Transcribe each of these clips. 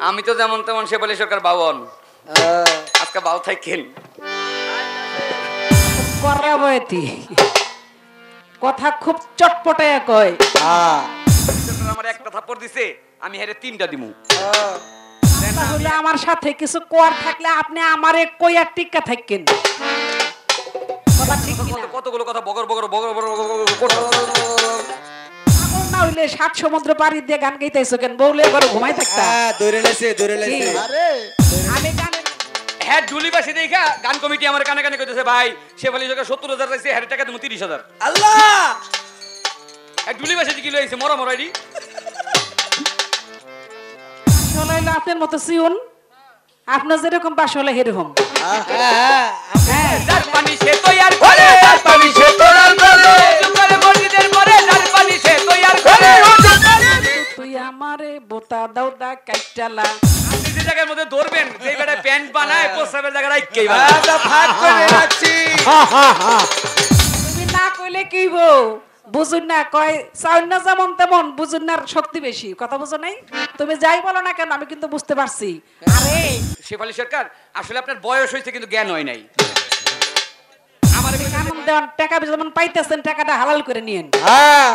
আমি তো যেমন তেমন শেফালি সরকার বাবন আজকে বাউ থাকেন করাবয়তি কথা খুব চটপটায় কয় আমার একটা থাপ্পড় দিছে আমি হেরে তিনটা দিমু তাহলে আমার সাথে কিছু কোয়ার থাকলে আপনি আমারে কইয়ার টিকা থাকেন কথা ঠিক কতগুলো কথা বগর বগর বগর বগর বগর হইলে সাত সমুদ্র পাড়ি দিয়ে গান গাইতেছো কেন? বউলে ঘরে ঘুমাই থাকতা? ধরে লেছে ধরে লেছে। আরে। আমি গানে হ্যাঁ দেখা গান কমিটি আমার কানে কানে কইতেছে ভাই শেফালি সরকার সত্তর হাজার চাইছে হ্যাঁ টাকা দিমু তিরিশ হাজার। আল্লাহ! বাসি কি লইছে মরা হইল আপনার মতো সিউন আপনার যেরকম বাস হলে সেরকম। আহ, হ্যাঁ, হ্যাঁ। যার পানি সে করে যার পানি সে করে করে। আমারে বোতা দাউদা কাইটালা। আপনি যে জায়গার মধ্যে ধরবেন যে বেটায় প্যান্ট বানায় প্রস্রাবের জায়গায় কেই আহ, তা ফাট করে রাখছি। তুমি না কইলে কি বো বুঝুন না কয় চাউন না যেমন তেমন বুঝুন না শক্তি বেশি। কথা বুঝো নাই? তুমি যাই বলো না কেন আমি কিন্তু বুঝতে পারছি। আরে! শেফালি সরকার আসলে আপনার বয়স হয়েছে কিন্তু জ্ঞান হয় নাই। আমার টাকা যেমন পাইতেছেন টাকাটা হালাল করে নিয়েন। হ্যাঁ।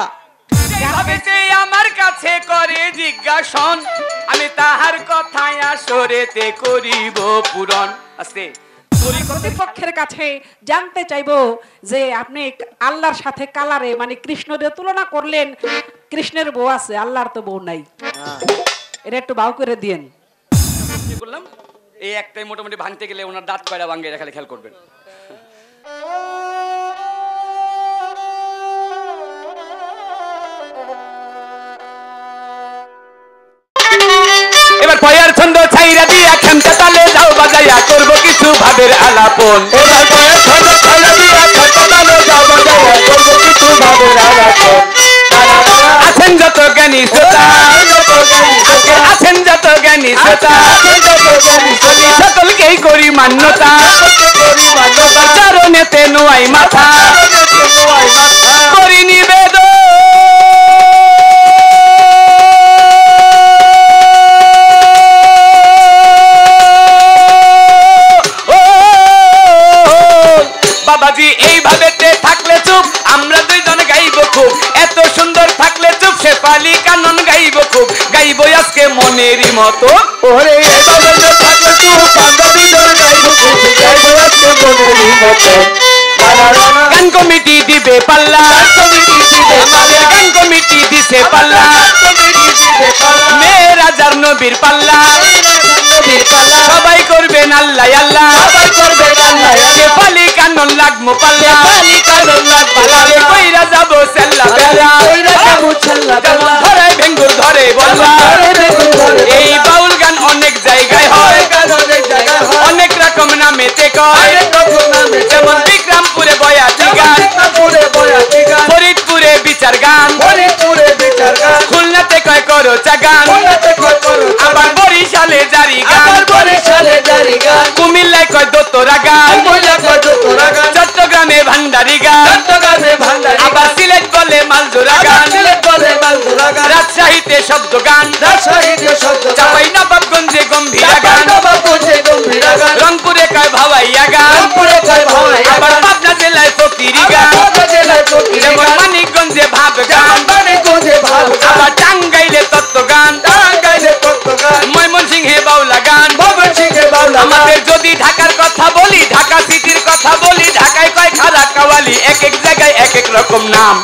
যেভাবে যে আমার কাছে করে জিজ্ঞাসন। আমি তাহার কথায় আসরেতে করিব পূরণ। প্রতিপক্ষের কাছে জানতে চাইব যে আপনি আল্লাহর সাথে কালারে মানে কৃষ্ণদের তুলনা করলেন কৃষ্ণের বউ আছে আল্লাহর তো বউ নাই। এটা একটু বাউ করে দিয়েন। কি করলাম এই একটাই মোটামুটি ভাঙতে গেলে ওনার দাঁত কয়টা ভাঙে এটা খেয়াল করবেন। এবার পয়ার ছন্দ ছাইরা দিয়া খেমটা তালে যাও বাজাইয়া করব কিছু ভাবের আলাপন। এবার দিয়া খতমানো যাও বাজারে করব কিছু ভাবের আলাপন। আছেন যত জ্ঞানী শ্রোতা। আছেন যত জ্ঞানী শ্রোতা। সকলকেই করি মান্যতা। চরণেতে নোয়াই মাথা। করি নিবেদন। বাবাজি এইভাবে থাকলে চুপ আমরা দুইজন গাইব খুব। এত সুন্দর থাকলে চুপ সে পালি কানন গাইব খুব। গাইব আজকে মনেরই মতো। ওরে থাকলে তুই পাঞ্জাবি ধরে গাইবো খুশি গাইবো আজকে মনেরই মতো। গান কমিটি দিবে পাল্লা। আমাদের গান কমিটি দিছে পাল্লা। মেয়েরা যার নবীর পাল্লা, সবাই করবেন আল্লাহ আল্লাহ। সে পালি কানন পাল্লা যাব সেল্লা বেলা যেমন ধরে ধরে এই বাউল গান অনেক জায়গায় হয়, অনেক রকম নামেতে কয়। যেমন বিক্রমপুরে বয়াতি খুলনাতে কয় করো চা গান। আবার বরিশালে জারি গান। কুমিল্লায় কয় দোতরা গান। চট্টগ্রামে ভান্ডারি গান। আবার সিলেট বলে মালজোরা গান। রাজশাহীতে শব্দ গান। চাপাই নবাবগঞ্জে গম্ভীরা গান। রংপুরে কয় ভাওয়াইয়া গান। আবার পাবনা জেলায় ফকিরি গান। ঢাকার কথা বলি, ঢাকা সিটির কথা বলি, ঢাকায় কয় খারা কাওয়ালি? এক এক জায়গায় এক এক রকম নাম।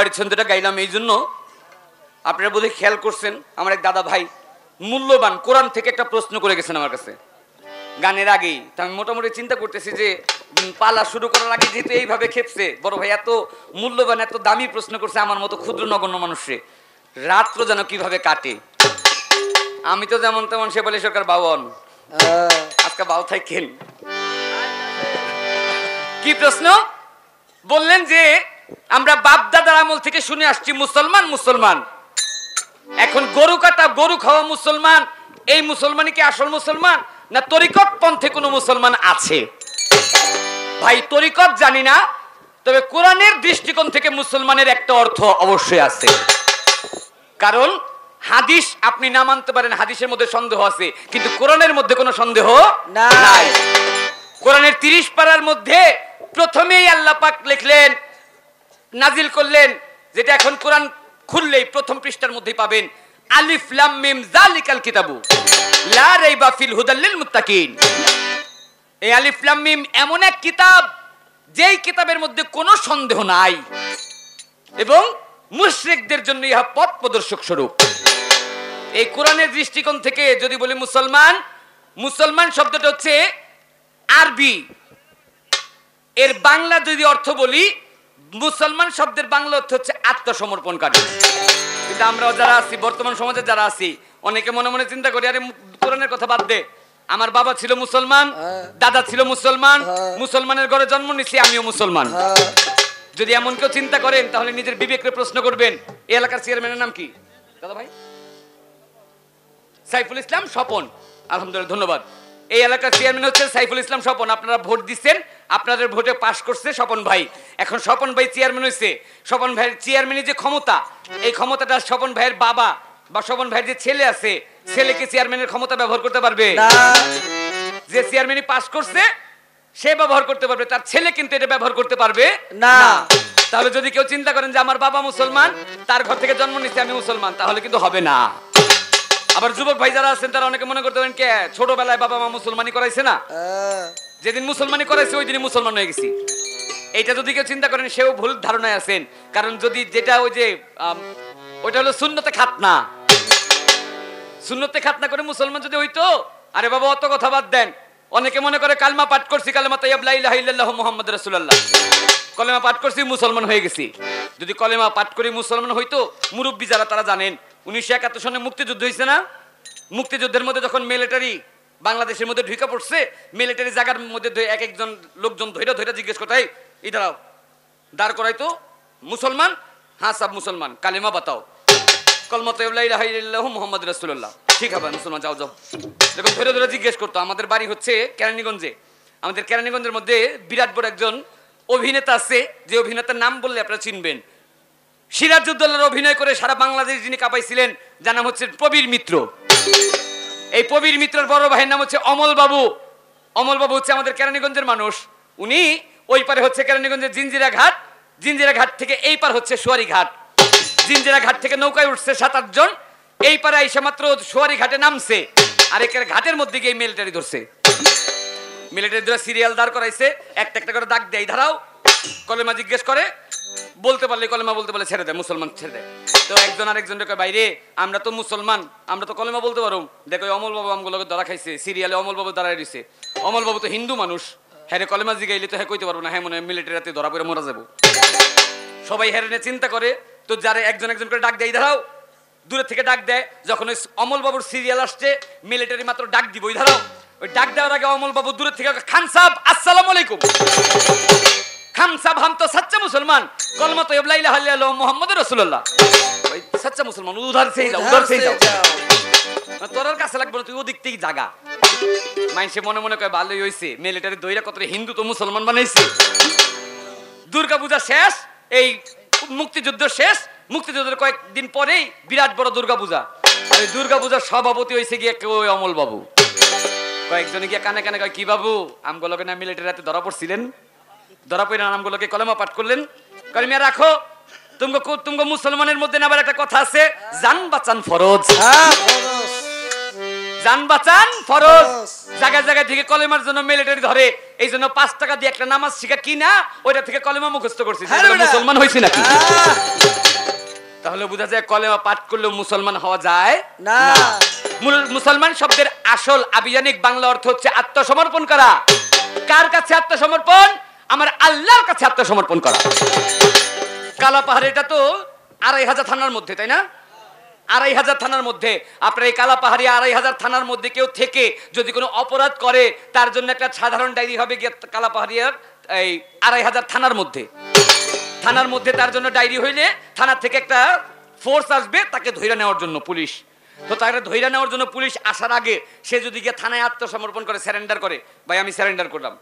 পরের ছন্দটা গাইলাম এই জন্য আপনারা বোধহয় খেয়াল করছেন আমার এক দাদা ভাই মূল্যবান কোরআন থেকে একটা প্রশ্ন করে গেছেন আমার কাছে। গানের আগেই। তো আমি মোটামুটি চিন্তা করতেছি যে পালা শুরু করার আগে যেহেতু এইভাবে খেপছে বড় ভাই এত মূল্যবান এত দামি প্রশ্ন করছে আমার মতো ক্ষুদ্র নগণ্য মানুষে রাত্র যেন কীভাবে কাটে? আমি তো যেমন তেমন সে বলে সরকার বাবন। আজকে বাউ থাকেন কি প্রশ্ন? বললেন যে আমরা বাপ দাদার আমল থেকে শুনে আসছি মুসলমান মুসলমান। এখন গরু কাটা গরু খাওয়া মুসলমান এই মুসলমানই কি আসল মুসলমান? না তরিকত পন্থে কোনো মুসলমান আছে? ভাই তরিকত জানি না তবে কোরআনের দৃষ্টিকোণ থেকে মুসলমানের একটা অর্থ অবশ্যই আছে। কারণ হাদিস আপনি না মানতে পারেন হাদিসের মধ্যে সন্দেহ আছে কিন্তু কোরআনের মধ্যে কোনো সন্দেহ নাই। কোরআনের তিরিশ পারার মধ্যে প্রথমেই আল্লাহ পাক লিখলেন নাজিল করলেন, যেটা এখন কোরআন খুললেই প্রথম পৃষ্ঠার মধ্যেই পাবেন, আলিফ লাম মিম জালিকাল কিতাবু, লা রাইবা ফিল হুদাল লিল মুত্তাকিন। এই আলিফ লাম মিম এমন এক কিতাব, যেই কিতাবের মধ্যে কোনো সন্দেহ নাই, এবং মুশরিকদের জন্য ইহা পথ প্রদর্শক স্বরূপ। এই কোরআনের দৃষ্টিকোণ থেকে যদি বলি মুসলমান মুসলমান শব্দটা হচ্ছে আরবি। এর বাংলা যদি অর্থ বলি মুসলমান শব্দের বাংলা অর্থ হচ্ছে আত্মসমর্পণকারী। কিন্তু আমরা যারা আছি বর্তমান সমাজে যারা আছি অনেকে মনে মনে চিন্তা করি আরে কোরআনের কথা বাদ দে। আমার বাবা ছিল মুসলমান হ্যাঁ। দাদা ছিল মুসলমান হ্যাঁ। মুসলমানের ঘরে জন্ম নিছি আমিও মুসলমান। হ্যাঁ। যদি এমন কেউ চিন্তা করেন তাহলে নিজের বিবেককে প্রশ্ন করবেন এই এলাকার চেয়ারম্যানের নাম কি? দাদা ভাই? সাইফুল ইসলাম স্বপন। আলহামদুলিল্লাহ ধন্যবাদ। এই এলাকার চেয়ারম্যান হচ্ছে সাইফুল ইসলাম স্বপন। আপনারা ভোট দিচ্ছেন আপনাদের ভোটে পাশ করছে স্বপন ভাই। এখন স্বপন ভাই চেয়ারম্যান হয়েছে স্বপন ভাইয়ের চেয়ারম্যানের যে ক্ষমতা এই ক্ষমতাটা স্বপন ভাইয়ের বাবা বা স্বপন ভাইয়ের যে ছেলে আছে ছেলেকে চেয়ারম্যানের ক্ষমতা ব্যবহার করতে পারবে। যে চেয়ারম্যানই পাস করছে সে ব্যবহার করতে পারবে তার ছেলে কিন্তু এটা ব্যবহার করতে পারবে। না। তাহলে যদি কেউ চিন্তা করেন যে আমার বাবা মুসলমান তার ঘর থেকে জন্ম নিচ্ছে আমি মুসলমান তাহলে কিন্তু হবে না। আবার যুবক ভাই যারা আছেন তারা অনেকে মনে করতে পারেন কে ছোটবেলায় বাবা মা মুসলমানি করাইছে না। যেদিন মুসলমানি করাইছে, ওই দিনই মুসলমান হয়ে গেছি। এইটা যদি কেউ চিন্তা করেন, সেও ভুল ধারণায় আছেন। কারণ যদি যেটা ওই যে ওইটা হলো শূন্যতে খাতনা। শূন্যতে খাতনা করে মুসলমান যদি হইতো, আরে বাবা, অত কথা বাদ দেন। অনেকে মনে করে, কালমা পাঠ করছি, কালমা তাইয়াব লা ইলাহা ইল্লাল্লাহ মুহাম্মদ রাসূলুল্লাহ। কলেমা পাঠ করছি, মুসলমান হয়ে গেছি। যদি কলেমা পাঠ করে, মুসলমান হইতো, মুরব্বী যারা তারা জানেন। উনিশশো একাত্তর সনে মুক্তিযুদ্ধ হয়েছে না? মুক্তিযুদ্ধের মধ্যে যখন মিলিটারি বাংলাদেশের মধ্যে ঢুকে পড়ছে মিলিটারি জায়গার মধ্যে ধরে এক একজন লোকজন ধৈর্য ধৈর্য জিজ্ঞেস করতে এই দাঁড়াও, দাঁড় করাই তো, মুসলমান? হ্যাঁ সব মুসলমান, কালিমা বাতাও। কলমত মোহাম্মদ রাসুল্লাহ ঠিক হবে মুসলমান, যাও যাও। দেখুন ধরে ধরে জিজ্ঞেস করতো, আমাদের বাড়ি হচ্ছে কেরানীগঞ্জে। আমাদের কেরানীগঞ্জের মধ্যে বিরাট বড় একজন অভিনেতা আছে, যে অভিনেতার নাম বললে আপনারা চিনবেন। সিরাজউদ্দৌলার অভিনয় করে সারা বাংলাদেশ যিনি কাঁপাইছিলেন, যার নাম হচ্ছে প্রবীর মিত্র। এই প্রবীর মিত্রের বড় ভাইয়ের নাম হচ্ছে অমল বাবু। অমল বাবু হচ্ছে আমাদের কেরানীগঞ্জের মানুষ। উনি ওই পারে হচ্ছে কেরানীগঞ্জের জিঞ্জিরা ঘাট। জিঞ্জিরা ঘাট থেকে এই পার হচ্ছে সোয়ারি ঘাট। জিঞ্জিরা ঘাট থেকে নৌকায় উঠছে সাত আটজন এই পারে এসে মাত্র সোয়ারি ঘাটে নামছে। আর একের ঘাটের মধ্যে গিয়ে মিলিটারি ধরছে। মিলিটারি ধরে সিরিয়াল দাঁড় করাইছে। একটা একটা করে দাগ দেয়। ধারাও কলেমা জিজ্ঞেস করে। বলতে পারলে কলেমা বলতে পারলে ছেড়ে দেয় মুসলমান ছেড়ে দেয় তো একজন আরেকজনকে কয় বাইরে আমরা তো মুসলমান, আমরা তো কলেমা বলতে পারো দেখো অমল বাবু আমগুলোকে ধরা খাইছে, সিরিয়ালে অমল বাবু দাঁড়ায় দিছে। অমল বাবু তো হিন্দু মানুষ হ্যাঁ কলেমা জিগাইলে তো হ্যাঁ কইতে পারব না হ্যাঁ মনে হয় মিলিটারিতে ধরা পড়ে মরা যাব। সবাই হেরেনে চিন্তা করে, তো যারা একজন একজন করে ডাক দেয় দাঁড়াও দূরে থেকে ডাক দেয়, যখন ওই অমল বাবুর সিরিয়াল আসছে মিলিটারি মাত্র ডাক দিব ওই ওই ডাক দেওয়ার আগে অমল বাবু দূরে থেকে খান সাহেব, আসসালামু আলাইকুম। সাহেব হাম তো সচ্চা মুসলমান। কলমা তো ইবলা ইলাহা ইল্লাল্লাহ রাসূলুল্লাহ। ওই সচ্চা মুসলমান উধার সেই যাও উধার সেই যাও। তোর আর কাছে লাগবে না, তুই ওদিক থেকে জাগা। মাইনসে মনে মনে কয় ভালোই হইছে মিলিটারি দইরা কত হিন্দু তো মুসলমান বানাইছে। দুর্গা পূজা শেষ এই মুক্তিযুদ্ধ শেষ মুক্তিযুদ্ধের কয়েকদিন পরেই বিরাট বড় দুর্গা পূজা। আর এই দুর্গা পূজার সভাপতি হয়েছে গিয়ে কেউ অমল বাবু। কয়েকজনে গিয়ে কানে কানে কয় কি বাবু আমগুলোকে না মিলিটারি রাতে ধরা পড়ছিলেন? ধরা পড়ে আমগুলোকে কলেমা পাঠ করলেন। কলমিয়া রাখো। তুমি তুমি মুসলমানের মধ্যে আবার একটা কথা আছে জান বাঁচান ফরজ। হ্যাঁ, জান বাঁচান ফরজ। জায়গায় জায়গায় থেকে কলেমার জন্য মিলিটারি ধরে এই জন্য পাঁচ টাকা দিয়ে একটা নামাজ শিখা কিনা ওইটা থেকে কলেমা মুখস্থ করছি। হ্যাঁ, মুসলমান হয়েছে নাকি? তাহলে বোঝা যায় কলেমা পাঠ করলেও মুসলমান হওয়া যায় না। মুসলমান শব্দের আসল আবিয়ানিক বাংলা অর্থ হচ্ছে আত্মসমর্পণ করা। কার কাছে আত্মসমর্পণ? আমার আল্লাহর কাছে আত্মসমর্পণ করা। কালা পাহাড় এটা তো আড়াই হাজার থানার মধ্যে, তাই না? আড়াই হাজার থানার মধ্যে। আপনার এই কালাপাহাড়ি আড়াই হাজার থানার মধ্যে কেউ থেকে যদি কোনো অপরাধ করে, তার জন্য একটা সাধারণ ডায়েরি হবে গিয়ে কালাপাহাড়িয়ার এই আড়াই হাজার থানার মধ্যে। থানার মধ্যে তার জন্য ডায়েরি হইলে থানার থেকে একটা ফোর্স আসবে তাকে ধইরা নেওয়ার জন্য পুলিশ। তো তাকে ধইরা নেওয়ার জন্য পুলিশ আসার আগে সে যদি গিয়ে থানায় আত্মসমর্পণ করে স্যারেন্ডার করে। ভাই, আমি স্যারেন্ডার করলাম।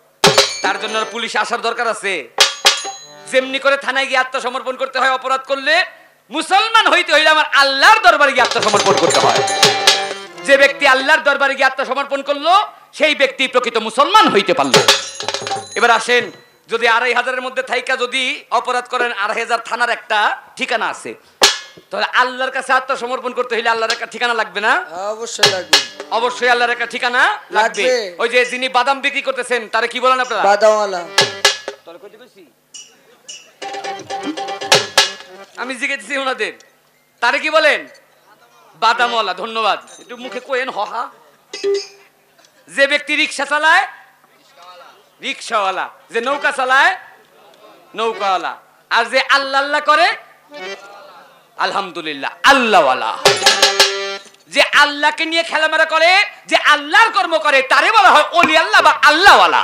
তার জন্য পুলিশ আসার দরকার আছে। যেমনি করে থানায় গিয়ে আত্মসমর্পণ করতে হয়, অপরাধ করলে মুসলমান হইতে হইলে আমার আল্লাহর দরবারে গিয়ে আত্মসমর্পণ করতে হয়। যে ব্যক্তি আল্লাহর দরবারে গিয়ে আত্মসমর্পণ করল, সেই ব্যক্তি প্রকৃত মুসলমান হইতে পারল। এবার আসেন, যদি আড়াই হাজারের মধ্যে থাইকা যদি অপরাধ করেন, আড়াই হাজার থানার একটা ঠিকানা আছে। তাহলে আল্লাহর কাছে আত্মসমর্পণ করতে হইলে আল্লাহর একটা ঠিকানা লাগবে না? অবশ্যই লাগবে। অবশ্যই আল্লাহর একটা ঠিকানা লাগবে। ওই যে যিনি বাদাম বিক্রি করতেছেন তারে কি বলেন আপনারা? বাদাওয়ালা তোরে কইতে কইছি? আমি জিজ্ঞেসছি ওনাদের তারে কি বলেন? বাদামওয়ালা ধন্যবাদ। একটু মুখে কোয়েন হহা যে ব্যক্তি রিক্সা চালায় রিক্সাওয়ালা। যে নৌকা চালায় নৌকাওয়ালা। আর যে আল্লাহ আল্লাহ করে আলহামদুলিল্লাহ, আল্লাহওয়ালা। যে আল্লাহকে নিয়ে খেলামেলা করে, যে আল্লাহর কর্ম করে, তারে বলা হয় অলি আল্লাহ বা আল্লাহওয়ালা।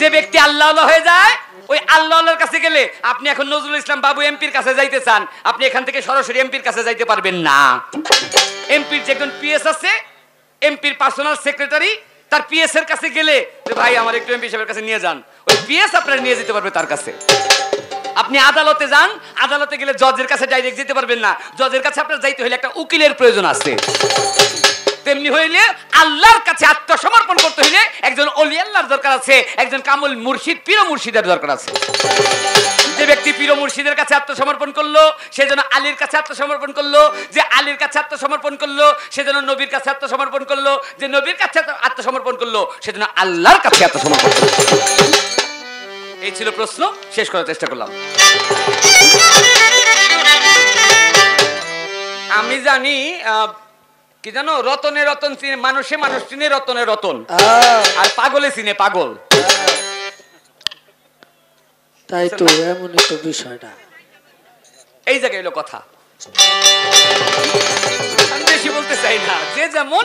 যে ব্যক্তি আল্লাহ হয়ে যায়, ওই আল্লাহর কাছে গেলে আপনি এখন নজরুল ইসলাম বাবু এমপির কাছে যাইতে চান, আপনি এখান থেকে সরাসরি এমপির কাছে যাইতে পারবেন না। এমপির যে একজন পিএস আছে, এমপির পার্সোনাল সেক্রেটারি তার পিএস এর কাছে গেলে ভাই, আমার একটু এমপি সাহেবের কাছে নিয়ে যান। ওই পিএস আপনার নিয়ে যেতে পারবে তার কাছে। আপনি আদালতে যান, আদালতে গেলে জজের কাছে ডাইরেক্ট যেতে পারবেন না। জজের কাছে আপনার যাইতে হলে একটা উকিলের প্রয়োজন আছে। তেমনি হইলে আল্লাহর কাছে আত্মসমর্পণ করতে হইলে একজন অলি আল্লাহর দরকার আছে, একজন কামল মুর্শিদ, পীর মুর্শিদের দরকার আছে। যে ব্যক্তি পীর মুর্শিদের কাছে আত্মসমর্পণ করল, সে যেন আলীর কাছে আত্মসমর্পণ করল, যে আলীর কাছে আত্মসমর্পণ করল, সে যেন নবীর কাছে আত্মসমর্পণ করল, যে নবীর কাছে আত্মসমর্পণ করল, সে যেন আল্লাহর কাছে আত্মসমর্পণ করল। এই ছিল প্রশ্ন শেষ করার চেষ্টা করলাম। আমি জানি কি জানো রতনে রতন চিনে মানুষে মানুষ চিনে রতনে রতন। আর পাগলে চিনে পাগল। তাই তো এমনই তো বিষয়টা। এই জায়গায় এলো কথা। আমি বেশি বলতে চাই না। যে যেমন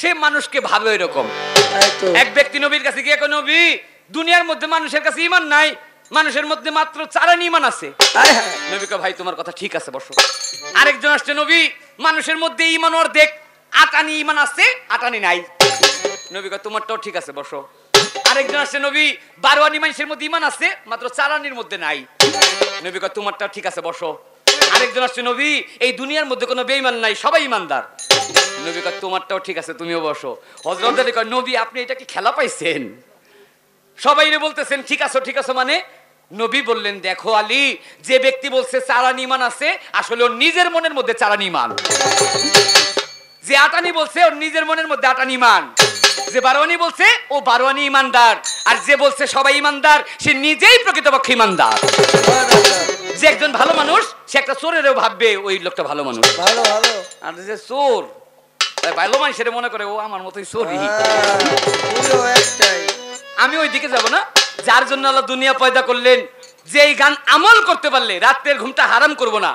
সে মানুষকে ভাবে এরকম তাই তো। এক ব্যক্তি নবীর কাছে গিয়ে নবী দুনিয়ার মধ্যে মানুষের কাছে ইমান নাই মানুষের মধ্যে মাত্র চারান ইমান আছে। হায় হায়। নবী ভাই তোমার কথা ঠিক আছে বসো। আরেকজন আসছে নবী মানুষের মধ্যে ইমান ওর দেখ আটানি ইমান আছে আটানি নাই। নবী তোমারটাও ঠিক আছে বসো। আরেকজন আসছে নবী বারোয়ানি মানুষের মধ্যে ইমান আছে মাত্র চারানির মধ্যে নাই। নবী কয় তোমারটাও ঠিক আছে বসো। আরেকজন আসছে নবী এই দুনিয়ার মধ্যে কোনো বেঈমান নাই সবাই ইমানদার নবী তোমারটাও ঠিক আছে তুমিও বসো। হজরত নবী আপনি এটা কি খেলা পাইছেন? সবাই রে বলতেছেন ঠিক আছে ঠিক আছো মানে নবী বললেন দেখো আলী যে ব্যক্তি বলছে চারান ইমান আছে আসলে ওর নিজের মনের মধ্যে চারান ইমান। যে আটানি বলছে ওর নিজের মনের মধ্যে আটানি ইমান। যে বারোয়ানি বলছে ও বারোয়ানি ইমানদার। আর যে বলছে সবাই ইমানদার সে নিজেই প্রকৃতপক্ষে ইমানদার। যে একজন ভালো মানুষ সে একটা চোরেরও ভাববে ওই লোকটা ভালো মানুষ। ভালো ভালো। আর যে চোর ভালো মানুষের মনে করে ও আমার মতোই চোরই। আহ, একটাই। আমি ওই দিকে যাব না। যার জন্য আল্লাহ দুনিয়া পয়দা করলেন যে এই গান আমল করতে পারলে রাত্রের ঘুমটা হারাম করব না।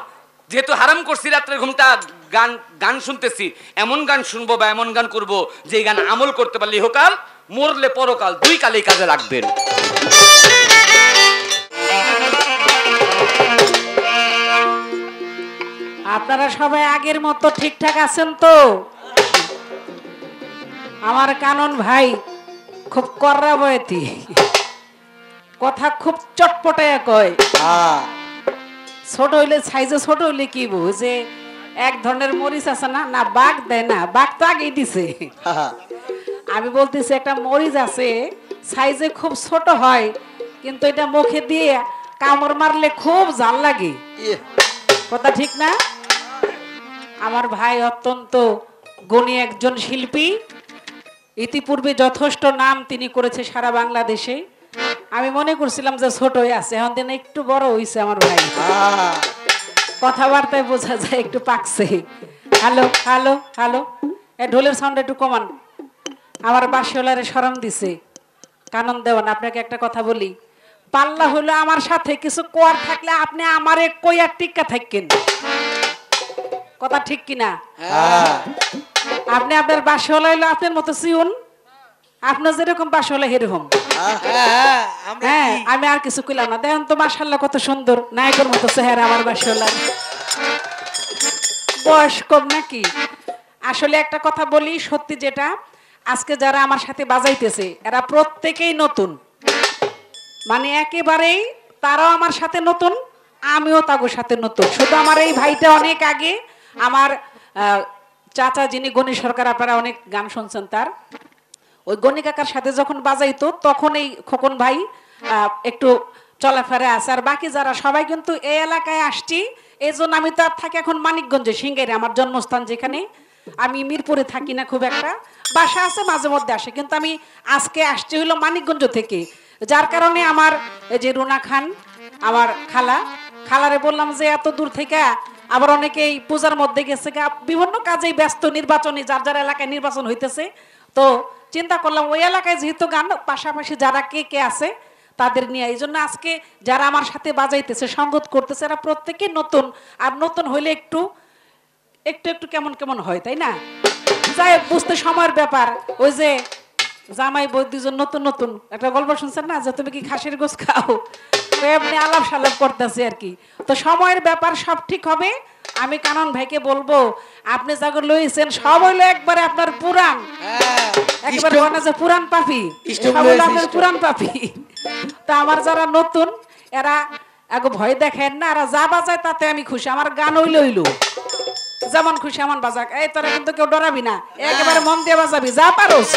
যেহেতু হারাম করছি রাত্রের ঘুমটা গান গান শুনতেছি, এমন গান শুনব বা এমন গান করব যে গান আমল করতে পারলে ইহকাল মরলে পরকাল দুই কালেই কাজে লাগবেন। আপনারা সবাই আগের মতো ঠিকঠাক আছেন তো? আমার কানন ভাই খুব কররা বয়তি কথা খুব চটপটায় কয়। হ্যাঁ। ছোট হইলে সাইজে ছোট হইলে কি বুঝে এক ধরনের মরিচ আছে না? না বাঘ দেয় না বাঘ তো আগেই দিছে। হ্যাঁ। আমি বলতেছি একটা মরিচ আছে সাইজে খুব ছোট হয় কিন্তু এটা মুখে দিয়ে কামড় মারলে খুব জাল লাগে। ইয়ে, কথা ঠিক না? আমার ভাই অত্যন্ত গুণী একজন শিল্পী। ইতিপূর্বে যথেষ্ট নাম তিনি করেছে সারা বাংলাদেশে। আমি মনে করছিলাম যে ছোটই আছে, এখন দিন একটু বড় হইছে আমার ভাই। কথাবার্তায় বোঝা যায় একটু পাকছে। হ্যালো হ্যালো হ্যালো, এ ঢোলের সাউন্ড একটু কমান। আমার বাসিওলারে সরম দিছে। কানন দেওয়ান, আপনাকে একটা কথা বলি। পাল্লা হলো আমার সাথে, কিছু কোয়ার থাকলে আপনি আমারে কইয়ার টিক্কা থাকেন কথা ঠিক কিনা? হ্যাঁ। আপনি আপনার বাসে হলো হইল আপনার মতো সিউন। আপনার যেরকম বাসে হলো সেরকম। হ্যাঁ আমি আর কিছু কইলাম না। দেখেন তো মার্শাল্লাহ কত সুন্দর। নায়কের মতো চেহারা আমার বাসে বয়স কম নাকি? আসলে একটা কথা বলি, সত্যি যেটা, আজকে যারা আমার সাথে বাজাইতেছে, এরা প্রত্যেকেই নতুন। মানে একেবারেই তারাও আমার সাথে নতুন, আমিও তাগোর সাথে নতুন। শুধু আমার এই ভাইটা অনেক আগে আমার চাচা যিনি গণি সরকার, আপনারা অনেক গান শুনছেন তার। ওই গণি কাকার সাথে যখন বাজাইতো, তখন এই খোকন ভাই একটু চলাফেরা আছে। আর বাকি যারা, সবাই কিন্তু এই এলাকায় আসছি, এই জন্য আমি তো আর থাকি এখন মানিকগঞ্জে, সিঙ্গাইরে, আমার জন্মস্থান যেখানে। আমি মিরপুরে থাকি না খুব একটা। বাসা আছে, মাঝে মধ্যে আসে, কিন্তু আমি আজকে আসছি হলো মানিকগঞ্জ থেকে। যার কারণে আমার এই যে রুনা খান, আমার খালা, খালারে বললাম যে, এত দূর থেকে আবার অনেকেই পূজার মধ্যে গেছে বিভিন্ন কাজেই ব্যস্ত, নির্বাচনী যার যার এলাকায় নির্বাচন হইতেছে। তো চিন্তা করলাম, ওই এলাকায় যেহেতু গান, পাশাপাশি যারা কে কে আছে তাদের নিয়ে, এই জন্য আজকে যারা আমার সাথে বাজাইতেছে, সঙ্গত করতেছে, এরা প্রত্যেকে নতুন। আর নতুন হইলে একটু একটু একটু কেমন কেমন হয়, তাই না? যাই বুঝতে সময়ের ব্যাপার। ওই যে জামাই বই দুজন নতুন নতুন। একটা গল্প শুনছেন না? যে তুমি কি খাসির গোস খাও? এমনি আলাপ সালাপ করতেছে আর কি। তো সময়ের ব্যাপার সব ঠিক হবে? আমি কানন ভাইকে বলব আপনি যাকে লইছেন সব হইল একবারে আপনার পুরাণ। হ্যাঁ একেবারে বলে না যে পুরান পাপি। সব লইছে, আপনার। পুরান পাপি। তা আমার যারা নতুন এরা আগে ভয় দেখেন না এরা যা বাজায় তাতে আমি খুশি। আমার গান হইল হইল। যেমন খুশি এমন বাজাক। এই তোরা কিন্তু কেউ ডরাবি না। একেবারে মন দিয়ে বাজাবি যা পারোস।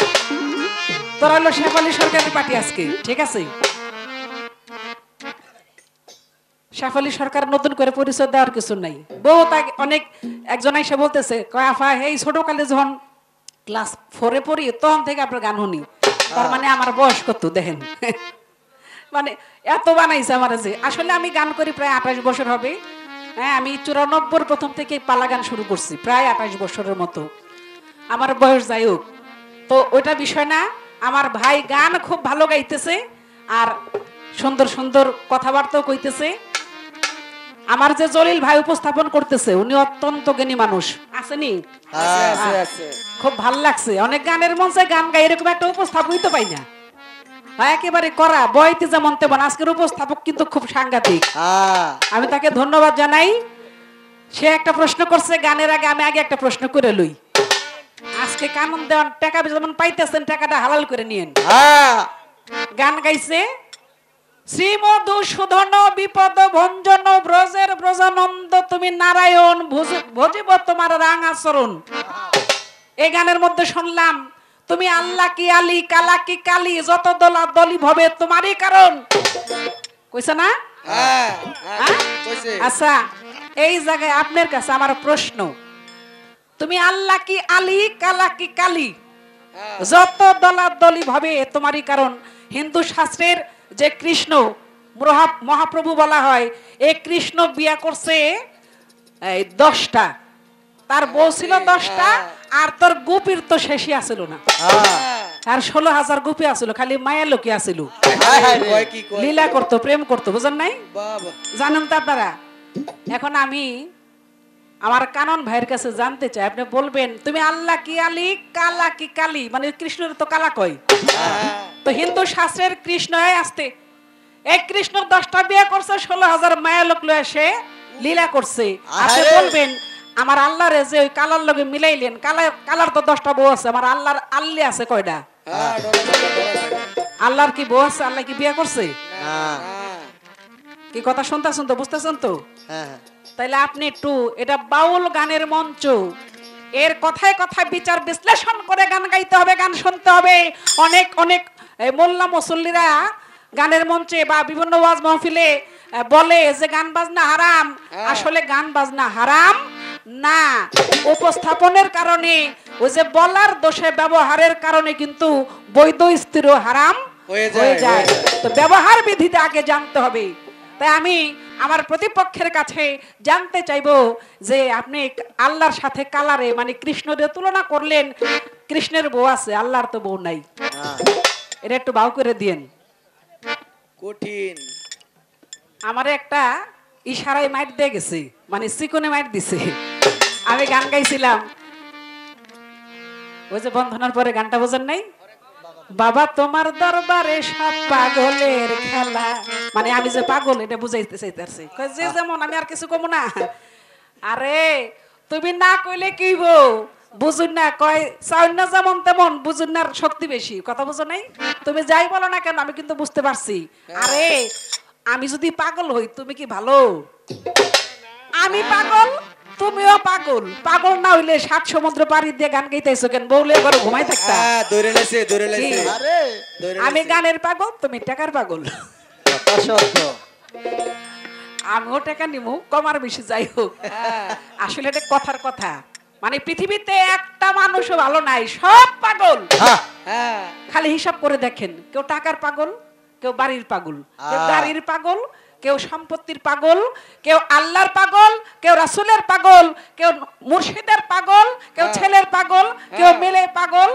তোরা হলো শেফালি সরকারি পার্টি আজকে ঠিক আছে? শেফালি সরকার নতুন করে পরিচয় দেওয়ার কিছু নাই। বহুত আগে অনেক, একজন এসে বলতেছে, কয় এই ছোটকালে যখন ক্লাস ফোরে পড়ি, তখন থেকে আপনার গান শুনি। তার মানে আমার বয়স কত, দেখেন। মানে এত বানাইছে আমার যে, আসলে আমি গান করি প্রায় আঠাশ বছর হবে। হ্যাঁ আমি চুরানব্বই প্রথম থেকে পালা গান শুরু করছি, প্রায় আঠাশ বছরের মতো। আমার বয়স যাই হোক। তো ওইটা বিষয় না, আমার ভাই গান খুব ভালো গাইতেছে, আর সুন্দর সুন্দর কথাবার্তাও কইতেছে। আমার যে জলিল ভাই উপস্থাপন করতেছে উনি অত্যন্ত জ্ঞানী মানুষ। আসেনি? আছে আছে খুব ভালো লাগছে। অনেক গানের মঞ্চে গান গাই এরকম একটা উপস্থাপনই তো পাই না। হ্যাঁ, একেবারে করা বয়তে যেমন তেমন আজকের উপস্থাপক কিন্তু খুব সাংঘাতিক। হ্যাঁ। আমি তাকে ধন্যবাদ জানাই। সে একটা প্রশ্ন করছে গানের আগে আমি আগে একটা প্রশ্ন করে লই। আজকে কানন দেওয়ান টাকা যেমন পাইতেছেন টাকাটা হালাল করে নিয়েন। হ্যাঁ। গান গাইছে শ্রীমধুসূদন বিপদ ভঞ্জন ব্রজের ব্রজানন্দ তুমি নারায়ণ ভজিব তোমার রাং আচরণ। এই গানের মধ্যে শুনলাম তুমি আল্লাহ কি আলী কালা কি কালী যত দলা দলি ভবে তোমারই কারণ। কইছে না? হ্যাঁ হ্যাঁ? হ্যাঁ আচ্ছা এই জায়গায় আপনার কাছে আমার প্রশ্ন। তুমি আল্লাহ কি আলী কালা কি কালি। যত দলাদলি ভাবে তোমারই কারণ। হিন্দু শাস্ত্রের যে কৃষ্ণ মহা- মহাপ্রভু বলা হয় এই কৃষ্ণ বিয়া করছে এই দশটা। তার বউ ছিল দশটা আর তোর গুপির তো শেষই আসিল না। হ্যাঁ। আর ষোলো হাজার গুপি আসিল খালি মায়া লোকে আসিল। হায় হায় লীলা করতো প্রেম করতো বুঝেন নাই? জানেন তো আপনারা। এখন আমি আমার কানন ভাইয়ের কাছে জানতে চাই আপনি বলবেন তুমি আল্লাহ কি আলী কালা কি কালী? মানে কৃষ্ণের তো কালা কয় হ্যাঁ তো হিন্দু শাস্ত্রের কৃষ্ণ আসতে। এই কৃষ্ণ দশটা বিয়ে করছে ষোলো হাজার মায়া লোক লয়ে সে লীলা করছে। আপনি বলবেন আমার আল্লাহরে যে ওই কালার লগে মিলাইলেন কালার কালার তো দশটা বউ আছে আমার আল্লাহর আল্লি আছে কয়টা? হ্যাঁ। আল্লাহর কি বউ আছে আল্লাহ কি বিয়ে করছে? হ্যাঁ কি কথা শুনতেছেন তো বুঝতেছেন তো? হ্যাঁ। হ্যাঁ। তাইলে আপনি একটু এটা বাউল গানের মঞ্চ। এর কথায় কথায় বিচার বিশ্লেষণ করে গান গাইতে হবে গান শুনতে হবে। অনেক অনেক মোল্লা মুসল্লিরা গানের মঞ্চে বা বিভিন্ন ওয়াজ মাহফিলে বলে যে গান বাজনা হারাম। আসলে গান বাজনা হারাম না। উপস্থাপনের কারণে ওই যে বলার দোষে ব্যবহারের কারণে কিন্তু বৈধ স্ত্রীও হারাম হয়ে হয়ে হয়ে যায়। তো ব্যবহার বিধিতে আগে জানতে হবে। তাই আমি আমার প্রতিপক্ষের কাছে জানতে চাইব যে আপনি আল্লাহর সাথে কালারে মানে কৃষ্ণদের তুলনা করলেন কৃষ্ণের বউ আছে আল্লাহর তো বউ নাই। হ্যাঁ। এটা একটু বাউ করে দিয়েন। কঠিন। আমার একটা ইশারায় মাইট দিয়ে গেছে মানে চিকনে মাইট দিছে। আমি গান গাইছিলাম। ওই যে বন্ধনার পরে গানটা বোঝেন নাই? বাবা, তোমার দরবারে সব পাগলের খেলা। মানে আমি যে পাগল, এটা বুঝাইতে চাইতেছি। যে যেমন, আমি আর কিছু কমু না। আরে, তুমি না কইলে কি বুঝুন না, কয় চাউন না যেমন তেমন, বুঝুন না শক্তি বেশি। কথা বুঝো নাই? তুমি যাই বলো না কেন, আমি কিন্তু বুঝতে পারছি। আরে, আমি যদি পাগল হই, তুমি কি ভালো? আমি পাগল? তুমিও পাগল। পাগল না হইলে সাত সমুদ্র পাড়ি দিয়ে গান গাইতেছো কেন? বউলে ঘরে ঘুমাই থাকতা? হ্যাঁ ধরে লেছে ধরে লেছে। আরে আমি গানের পাগল তুমি টাকার পাগল। কথা সত্য। আমিও টাকা নিমু কমার বেশি যাই হোক। আসলে এটা কথার কথা। মানে পৃথিবীতে একটা মানুষও ভালো নাই সব পাগল। হ্যাঁ। হ্যাঁ খালি হিসাব করে দেখেন কেউ টাকার পাগল কেউ বাড়ির পাগল কেউ। গাড়ির পাগল কেউ সম্পত্তির পাগল কেউ আল্লাহর পাগল কেউ রাসুলের পাগল কেউ মুর্শিদের পাগল কেউ ছেলের পাগল কেউ মেলে পাগল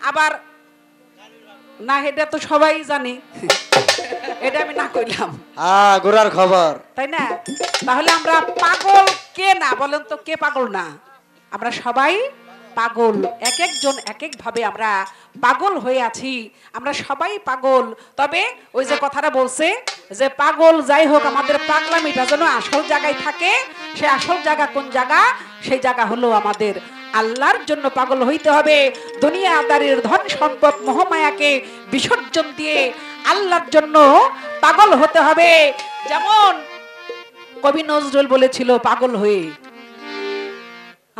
আবার না এটা তো সবাই জানি। এটা আমি না কইলাম। হ্যাঁ গোড়ার খবর। তাই না? তাহলে আমরা পাগল কে না? বলেন তো কে পাগল না? আমরা সবাই পাগল। এক একজন এক এক ভাবে আমরা পাগল হয়ে আছি। আমরা সবাই পাগল। তবে ওই যে কথাটা বলছে যে পাগল যাই হোক, আমাদের পাগলামিটা যেন আসল জায়গায় থাকে, সে আসল জায়গা কোন জায়গা? সেই জায়গা হলো আমাদের আল্লাহর জন্য পাগল হইতে হবে। দুনিয়াদারির ধন সম্পদ মহামায়াকে বিসর্জন দিয়ে আল্লাহর জন্য পাগল হতে হবে। যেমন কবি নজরুল বলেছিল, পাগল হয়ে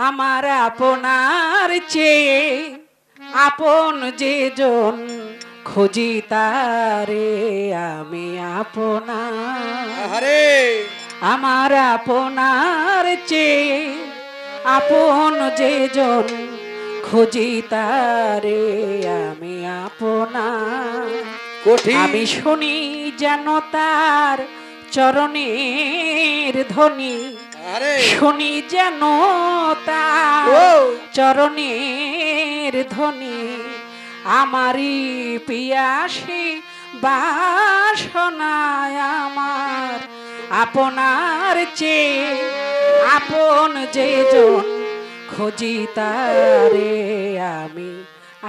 আমার আপনার চেয়ে আপন যে জন খুঁজি তারে আমি আপনার। আমার আপনার চেয়ে আপন যে জন খুঁজি তারে আমি আপনার। আমি শুনি যেন তার চরণের ধ্বনি। শুনি যেন। চরণের ধ্বনি আমারই পিয়াসী বাসনায় আমার আপনার চেয়ে আপন যে জন খুঁজি তারে আমি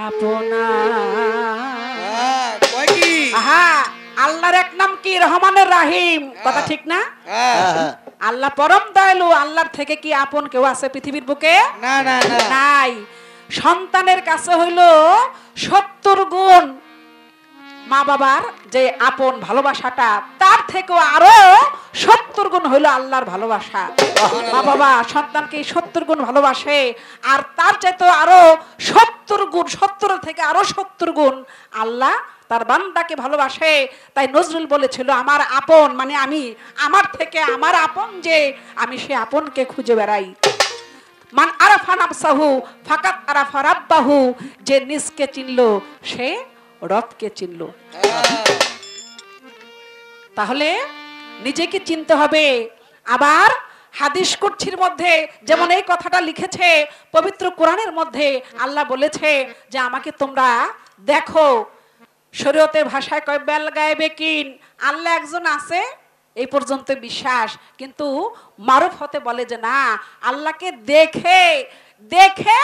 আপনার। হ্যাঁ আহা আল্লাহর এক নাম কি? রহমানের রাহিম। কথা ঠিক না? হ্যাঁ হ্যাঁ হ্যাঁ। আল্লাহ পরম দয়ালু আল্লাহর থেকে কি আপন কেউ আছে পৃথিবীর বুকে? না না না। নাই। সন্তানের কাছে হইল সত্তর গুণ। মা বাবার যে আপন ভালোবাসাটা তার থেকেও আরও সত্তর গুণ হইল আল্লাহর ভালোবাসা। মা বাবা সন্তানকে সত্তর গুণ ভালোবাসে? আর তার চাইতে আরও সত্তর গুণ সত্তর থেকে আরও সত্তর গুণ আল্লাহ তার বান্দাকে ভালোবাসে। তাই নজরুল বলেছিল, আমার আপন মানে আমি, আমার থেকে আমার আপন যে, আমি সে আপনকে খুঁজে বেড়াই। মান আরাফা নাফসাহু, ফাকাত আরাফা রাব্বাহু, যে নিজকে চিনলো, সে রবকে চিনলো। তাহলে নিজেকে চিনতে হবে। আবার হাদিস কুচ্ছির মধ্যে যেমন এই কথাটা লিখেছে, পবিত্র কোরআনের মধ্যে আল্লাহ বলেছে যে, আমাকে তোমরা দেখো শরীয়তের ভাষায় কয়, বেল গায়েবে কিন? আল্লাহ একজন আছে, এই পর্যন্ত বিশ্বাস। কিন্তু মারুফ হতে বলে যে, না, আল্লাহকে দেখে দেখে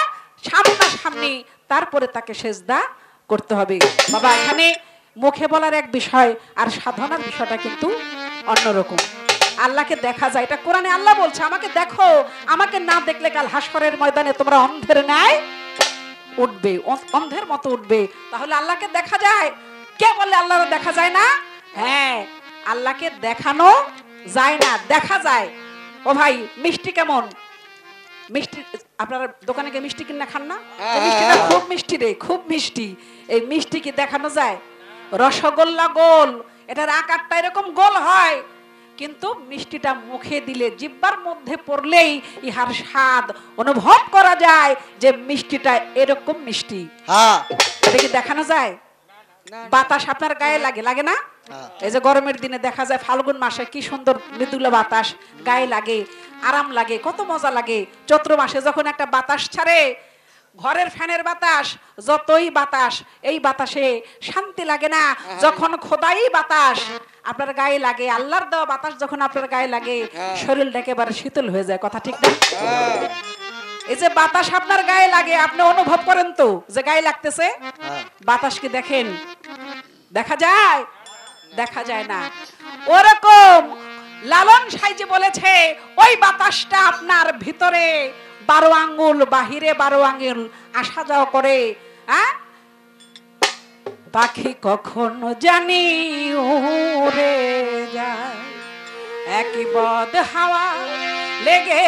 সামনাসামনি তারপরে তাকে সেজদা করতে হবে। বাবা, এখানে মুখে বলার এক বিষয় আর সাধনার বিষয়টা কিন্তু অন্যরকম। আল্লাহকে দেখা যায়, এটা কোরআনে আল্লাহ বলছে, আমাকে দেখো, আমাকে না দেখলে কাল হাসরের ময়দানে তোমরা অন্ধের ন্যায় উঠবে অন্ধের মতো উঠবে। তাহলে আল্লাহকে দেখা যায়? কে বলে আল্লাহর দেখা যায় না? হ্যাঁ আল্লাহকে দেখানো যায় না দেখা যায়। ও ভাই মিষ্টি কেমন? মিষ্টি আপনারা দোকানে গিয়ে মিষ্টি কিনে খান না? এই মিষ্টিটা খুব মিষ্টি রে খুব মিষ্টি। এই মিষ্টি কি দেখানো যায়? রসগোল্লা গোল এটার আকারটা এরকম গোল হয়। কিন্তু মিষ্টিটা মুখে দিলে জিব্বার মধ্যে পড়লেই ইহার স্বাদ অনুভব করা যায় যে মিষ্টিটা এরকম মিষ্টি। হ্যাঁ। এটা কি দেখানো যায়? বাতাস আপনার গায়ে লাগে লাগে না? হ্যাঁ। এই যে গরমের দিনে দেখা যায় ফাল্গুন মাসে কি সুন্দর মৃদুলা বাতাস গায়ে লাগে আরাম লাগে কত মজা লাগে। চৈত্র মাসে যখন একটা বাতাস ছাড়ে ঘরের ফ্যানের বাতাস যতই বাতাস এই বাতাসে শান্তি লাগে না। যখন খোদাই বাতাস আপনার গায়ে লাগে আল্লাহর দেওয়া বাতাস যখন আপনার গায়ে লাগে শরীরটা একেবারে শীতল হয়ে যায় কথা ঠিক না? এই যে বাতাস আপনার গায়ে লাগে আপনি অনুভব করেন তো যে গায়ে লাগতেছে? হ্যাঁ। বাতাস কি দেখেন। দেখা যায়? দেখা যায় না। ওরকম লালন সাইজে বলেছে ওই বাতাসটা আপনার ভিতরে বারো আঙ্গুল বাহিরে বারো আঙ্গুল আসা যাওয়া করে হ্যাঁ? পাখি কখনো জানি উড়ে যায়। একই বদ হাওয়া লেগে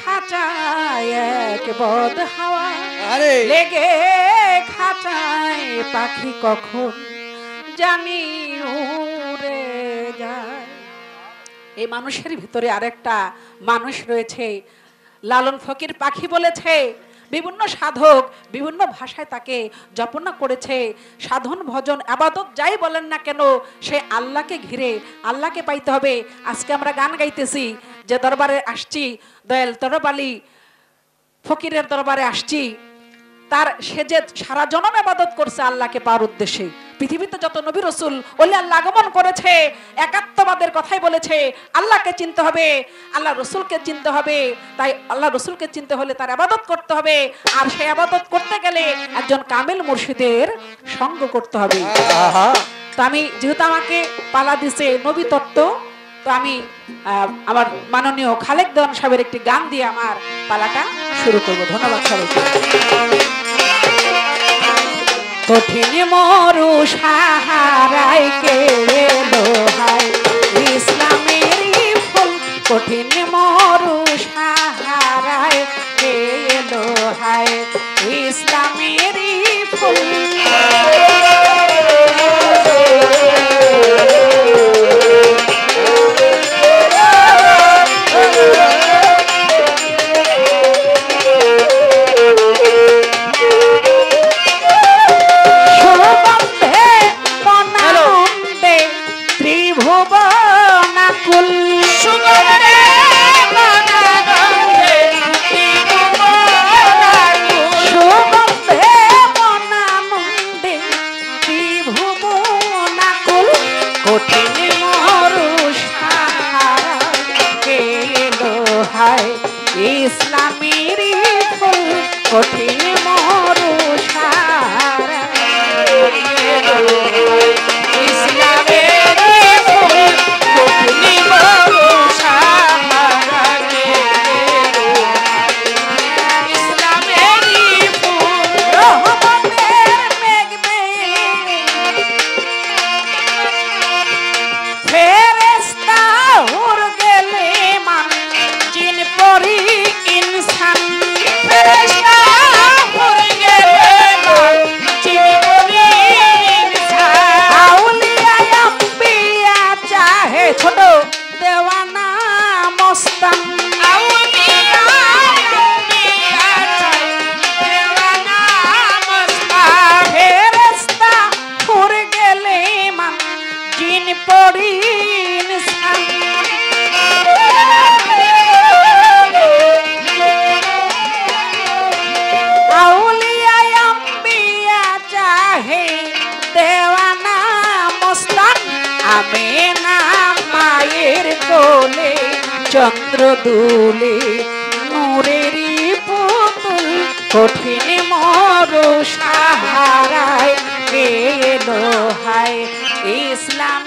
খাটায় এক বদ হাওয়া আরে। লেগে খাটায় পাখি কখন জানি উড়ে যায়। এই মানুষের ভিতরে আরেকটা মানুষ রয়েছে লালন ফকির পাখি বলেছে বিভিন্ন সাধক বিভিন্ন ভাষায় তাকে জপনা করেছে। সাধন, ভজন, আবাদত যাই বলেন না কেন, সে আল্লাহকে ঘিরে, আল্লাহকে পাইতে হবে। আজকে আমরা গান গাইতেছি, যে দরবারে আসছি, দয়াল তরবালি, ফকিরের দরবারে আসছি। তার সে যে সারা জনম আবাদত করছে আল্লাহকে পাওয়ার উদ্দেশ্যে। পৃথিবীতে যত নবী রসুল ওলি আল্লাহ আগমন করেছে একাত্মবাদের কথাই বলেছে আল্লাহকে চিনতে হবে আল্লাহ রসুলকে চিনতে হবে তাই আল্লাহ রসুলকে চিনতে হলে তার আবাদত করতে হবে আর সেই আবাদত করতে গেলে একজন কামেল মুর্শিদের সঙ্গ করতে হবে। তো আমি যেহেতু আমাকে পালা দিছে নবী তত্ত্ব তো আমি আমার মাননীয় খালেক দেওয়ান সাহেবের একটি গান দিয়ে আমার পালাটা শুরু করব। ধন্যবাদ সবাইকে। কঠিন মরু সাহারায় কে এলো ইসলামের ফুল। কঠিন মরু সাহারায় কে এলো হায় ইসলামের ফুল। কঠিন চন্দ্র দুলে নূরেরই পুতুল কঠিন মরু সাহারায় হায়। ইসলামের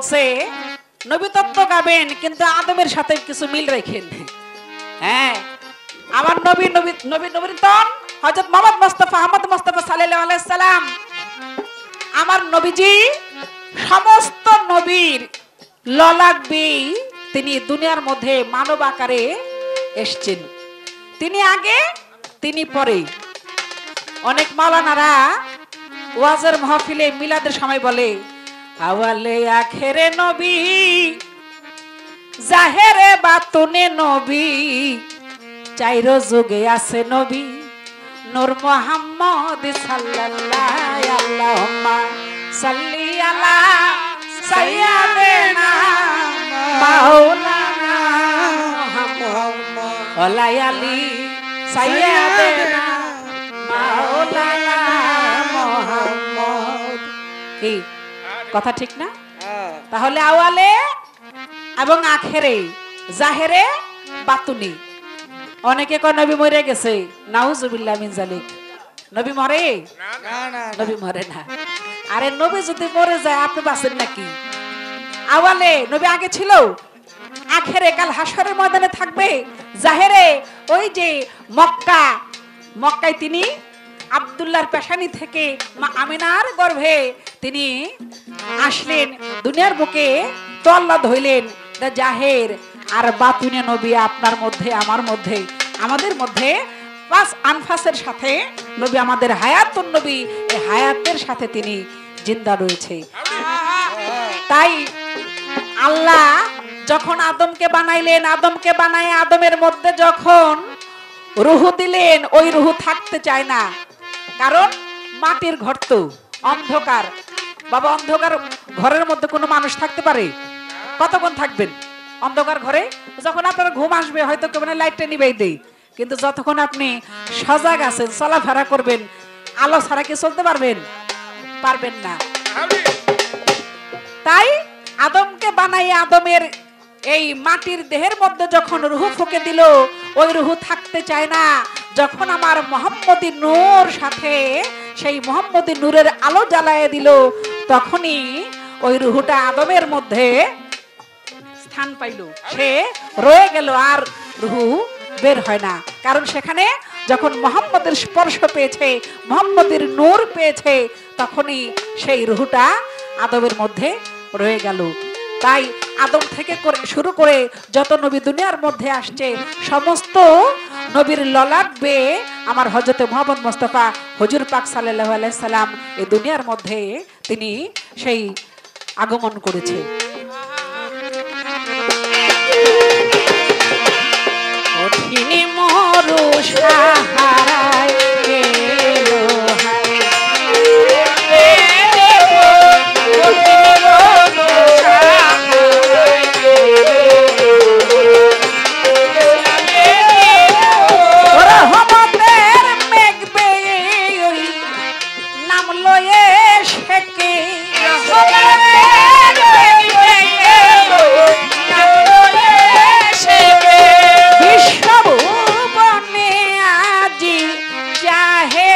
বলছে নবী তত্ত্ব গাবেন, কিন্তু আদমের সাথে কিছু মিল রেখেন। হ্যাঁ আমার নবী নবী নবী, নবীতন, হযরত মোহাম্মদ মুস্তাফা আহমদ মুস্তাফা আলাইহি সাল্লাম, আমার নবীজি সমস্ত নবীর ললাকবি তিনি দুনিয়ার মধ্যে মানব আকারে এসছেন। তিনি আগে, তিনি পরে। অনেক মাওলানারা ওয়াজের মাহফিলে মিলাদের সময় বলে আওয়ালে আখেরে নবী, জাহেরে বাতুনে নবী, চাইর যুগে আছে নবী, নূর মোহাম্মদ সাল্লাল্লাহু আল্লাহুম্মা সাল্লি মুহাম্মদ। কথা ঠিক না? তাহলে আওয়ালে এবং আখেরে জাহেরে বাতুনি। অনেকে কয় নবী মরে গেছে। নাউজুবিল্লাহ মিন জালিক। নবী মরে? নবী মরে না। আরে নবী যদি মরে যায় আপনি বাঁচেন নাকি? আওয়ালে নবী আগে ছিল? আখেরে কাল হাসরের ময়দানে থাকবে? জাহেরে ওই যে মক্কা মক্কায় তিনি আব্দুল্লাহর পেশানি থেকে মা আমিনার গর্ভে তিনি আসলেন, দুনিয়ার বুকে তল্লা ধইলেন, দা জাহের, আর বাতুনে নবী আপনার মধ্যে, আমার মধ্যে, আমাদের মধ্যে পাঁচ আনফাসের সাথে নবী, আমাদের হায়াতুন নবী এই হায়াতের সাথে তিনি জিন্দা রয়েছে। তাই আল্লাহ যখন আদমকে বানাইলেন, আদমকে বানায় আদমের মধ্যে যখন রুহু দিলেন, ওই রুহু থাকতে চায় না। কারণ মাটির ঘর তো অন্ধকার। বাবা অন্ধকার ঘরের মধ্যে কোনো মানুষ থাকতে পারে? কতক্ষণ থাকবেন? অন্ধকার ঘরে? যখন আপনার ঘুম আসবে হয়তো কেউ লাইটটা নিবেই দেই কিন্তু যতক্ষণ আপনি সজাগ আছেন চলাফেরা করবেন আলো ছাড়া কি চলতে পারবেন? পারবেন না। তাই আদমকে বানাই আদমের এই মাটির দেহের মধ্যে যখন রুহু ফুকে দিল, ওই রুহু থাকতে চায় না। যখন আমার মোহাম্মদী নূর সাথে সেই মোহাম্মদী নূরের আলো জ্বালায় দিল, তখনই ওই রুহুটা আদমের মধ্যে স্থান পাইল। সে রয়ে গেল, আর রুহু বের হয় না। কারণ সেখানে যখন মোহাম্মদের স্পর্শ পেয়েছে, মোহাম্মদের নূর পেয়েছে, তখনই সেই রুহুটা আদমের মধ্যে রয়ে গেল। তাই আদম থেকে করে শুরু করে যত নবী দুনিয়ার মধ্যে আসছে, সমস্ত নবীর ললাট বেয়ে আমার হজরতে মোহাম্মদ মোস্তফা, হজুর পাক সাল্লাহ সাল্লাম এই দুনিয়ার মধ্যে তিনি সেই আগমন করেছে। কঠিন সাহারায়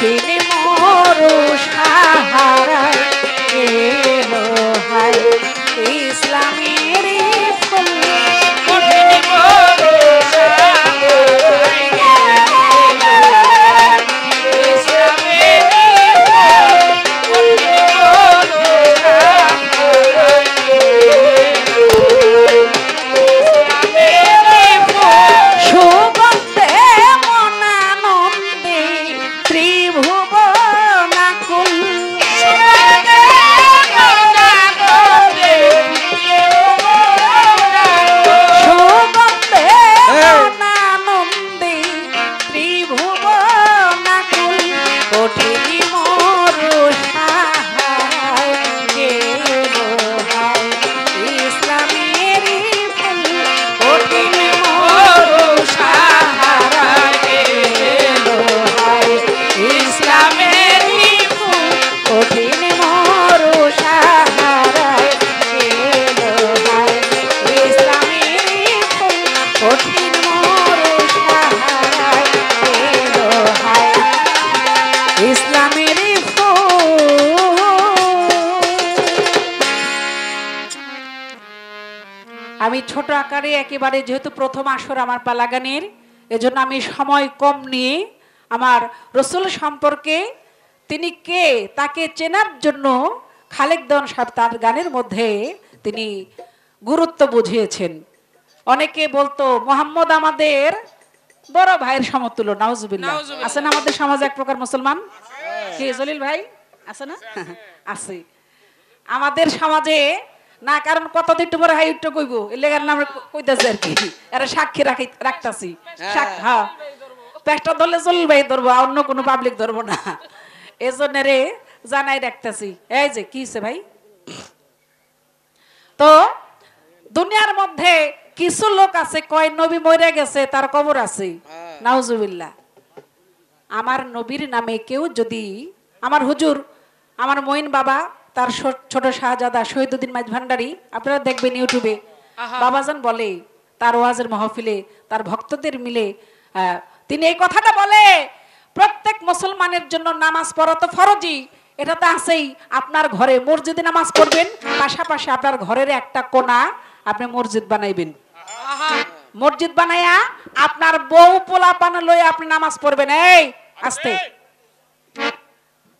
কঠিন মরু একেবারে যেহেতু প্রথম আসর আমার পালাগানের এজন্য আমি সময় কম নিয়ে আমার রসুল সম্পর্কে তিনি কে তাকে চেনার জন্য খালেক দন সাহেব তার গানের মধ্যে তিনি গুরুত্ব বুঝিয়েছেন। অনেকে বলতো মোহাম্মদ আমাদের বড় ভাইয়ের সমতুল্য নাউজুবিল্লাহ। আছে না আমাদের সমাজে এক প্রকার মুসলমান? কে জলিল ভাই? আছে না? আছে। আমাদের সমাজে না কারণ কতদিন তোমার হাই উঠতে কইব? এর লেগার নাম কইতাছে আর কি। এরা সাক্ষী রাখি রাখতাছি। সাক- হ্যাঁ। পেটটা ধরলে ভাই ধরবো আর অন্য কোনো পাবলিক ধরবো না। এজন্য রে জানাই রাখতাছি। এই যে কি ভাই? তো দুনিয়ার মধ্যে কিছু লোক আছে কয় নবী মরে গেছে তার কবর আছে। নাউজুবিল্লাহ। আমার নবীর নামে কেউ যদি আমার হুজুর আমার মঈন বাবা তার ছোট শাহজাদা শহীদুদ্দিন মাইজ ভান্ডারি আপনারা দেখবেন ইউটিউবে বাবাজান বলে তার ওয়াজের মহফিলে তার ভক্তদের মিলে তিনি এই কথাটা বলে প্রত্যেক মুসলমানের জন্য নামাজ পড়া তো ফরজি এটা তো আছেই আপনার ঘরে মসজিদে নামাজ পড়বেন পাশাপাশি আপনার ঘরের একটা কোনা আপনি মসজিদ বানাইবেন। মসজিদ বানাইয়া আপনার বউ পোলা পান লই আপনি নামাজ পড়বেন এই আস্তে।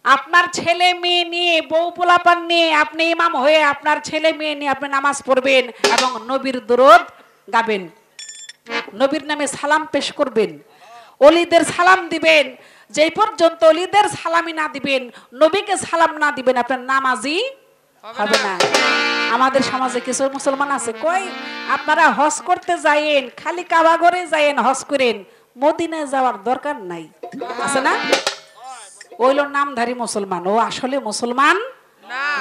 আপনার ছেলে মেয়ে নিয়ে বউ পোলাপান নিয়ে আপনি ইমাম হয়ে আপনার ছেলে মেয়ে নিয়ে আপনি নামাজ পড়বেন এবং নবীর দরদ গাবেন। নবীর নামে সালাম পেশ করবেন। অলিদের সালাম দিবেন। যেই পর্যন্ত অলিদের সালামি না দিবেন নবীকে সালাম না দিবেন আপনার নামাজি হবে না। আমাদের সমাজে কিছু মুসলমান আছে কই? আপনারা হজ করতে যাইয়েন খালি কাবাগরে যাইয়েন হজ করেন মদিনায় যাওয়ার দরকার নাই। আছে না? ওইল নামধারী মুসলমান। ও আসলে মুসলমান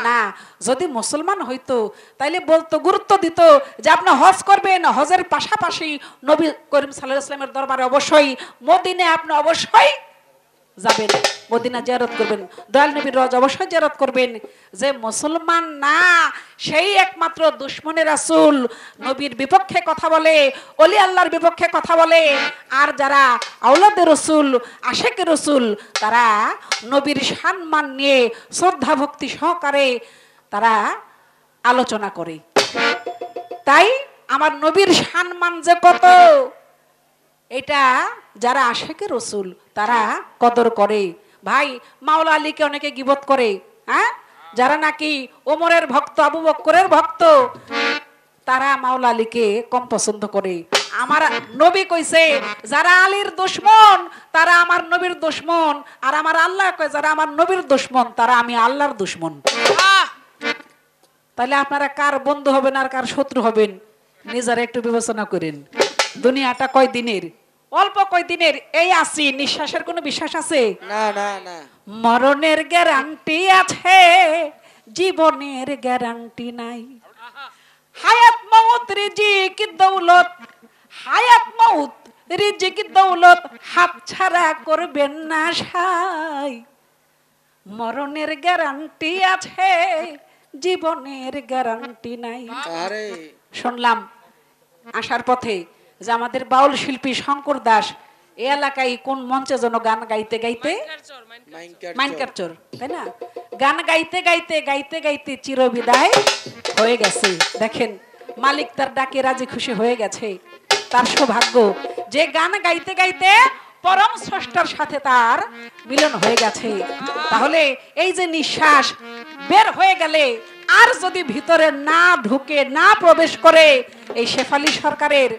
না। যদি মুসলমান হইতো তাইলে বলতো গুরুত্ব দিত যে আপনি হজ করবেন। হজের পাশাপাশি নবী করিম সাল্লাহ ইসলামের দরবারে অবশ্যই মদিনে আপনি অবশ্যই যাবেন, মদিনা জিয়ারত করবেন, দয়াল নবীর রজ অবশ্যই জিয়ারত করবেন। যে মুসলমান না, সেই একমাত্র দুশ্মনের রাসূল, নবীর বিপক্ষে কথা বলে, অলি আল্লাহর বিপক্ষে কথা বলে। আর যারা আউলাদের রসুল আশেকের রসুল, তারা নবীর সম্মান নিয়ে শ্রদ্ধা ভক্তি সহকারে তারা আলোচনা করে। তাই আমার নবীর সম্মান যে কত এটা যারা আশেকে রসুল তারা কদর করে। ভাই মাওলা আলীকে অনেকে গিবত করে হ্যাঁ? যারা নাকি ওমরের ভক্ত আবু বক্করের ভক্ত তারা মাওলা আলীকে কম পছন্দ করে। আমার নবী কইছে যারা আলীর দুশ্মন তারা আমার নবীর দুশ্মন আর আমার আল্লাহ কয় যারা আমার নবীর দুশ্মন তারা আমি আল্লাহর দুশ্মন। তাহলে আপনারা কার বন্ধু হবেন আর কার শত্রু হবেন? নিজেরা একটু বিবেচনা করেন। দুনিয়াটা কয় দিনের? অল্প কয় দিনের এই আসি নিঃশ্বাসের কোনো বিশ্বাস আছে? না না না। মরণের গ্যারান্টি আছে জীবনের গ্যারান্টি নাই। হায়াত মৌত রিজিক দৌলত। হায়াত মৌত রিজিক দৌলত হাত ছাড়া করবেন না সাই। মরণের গ্যারান্টি আছে জীবনের গ্যারান্টি নাই। শুনলাম আসার পথে যে আমাদের বাউল শিল্পী শঙ্কর দাস এ এলাকায় কোন মঞ্চে যেন গান গাইতে গাইতে? মাইনকার চোর তাই না? গান গাইতে গাইতে গাইতে গাইতে চিরবিদায় হয়ে গেছে। দেখেন মালিক তার ডাকে রাজি খুশি হয়ে গেছে। তার সৌভাগ্য যে গান গাইতে গাইতে পরম স্রষ্টার সাথে তার মিলন হয়ে গেছে। তাহলে এই যে নিঃশ্বাস বের হয়ে গেলে আর যদি ভিতরে না ঢুকে না প্রবেশ করে এই শেফালি সরকারের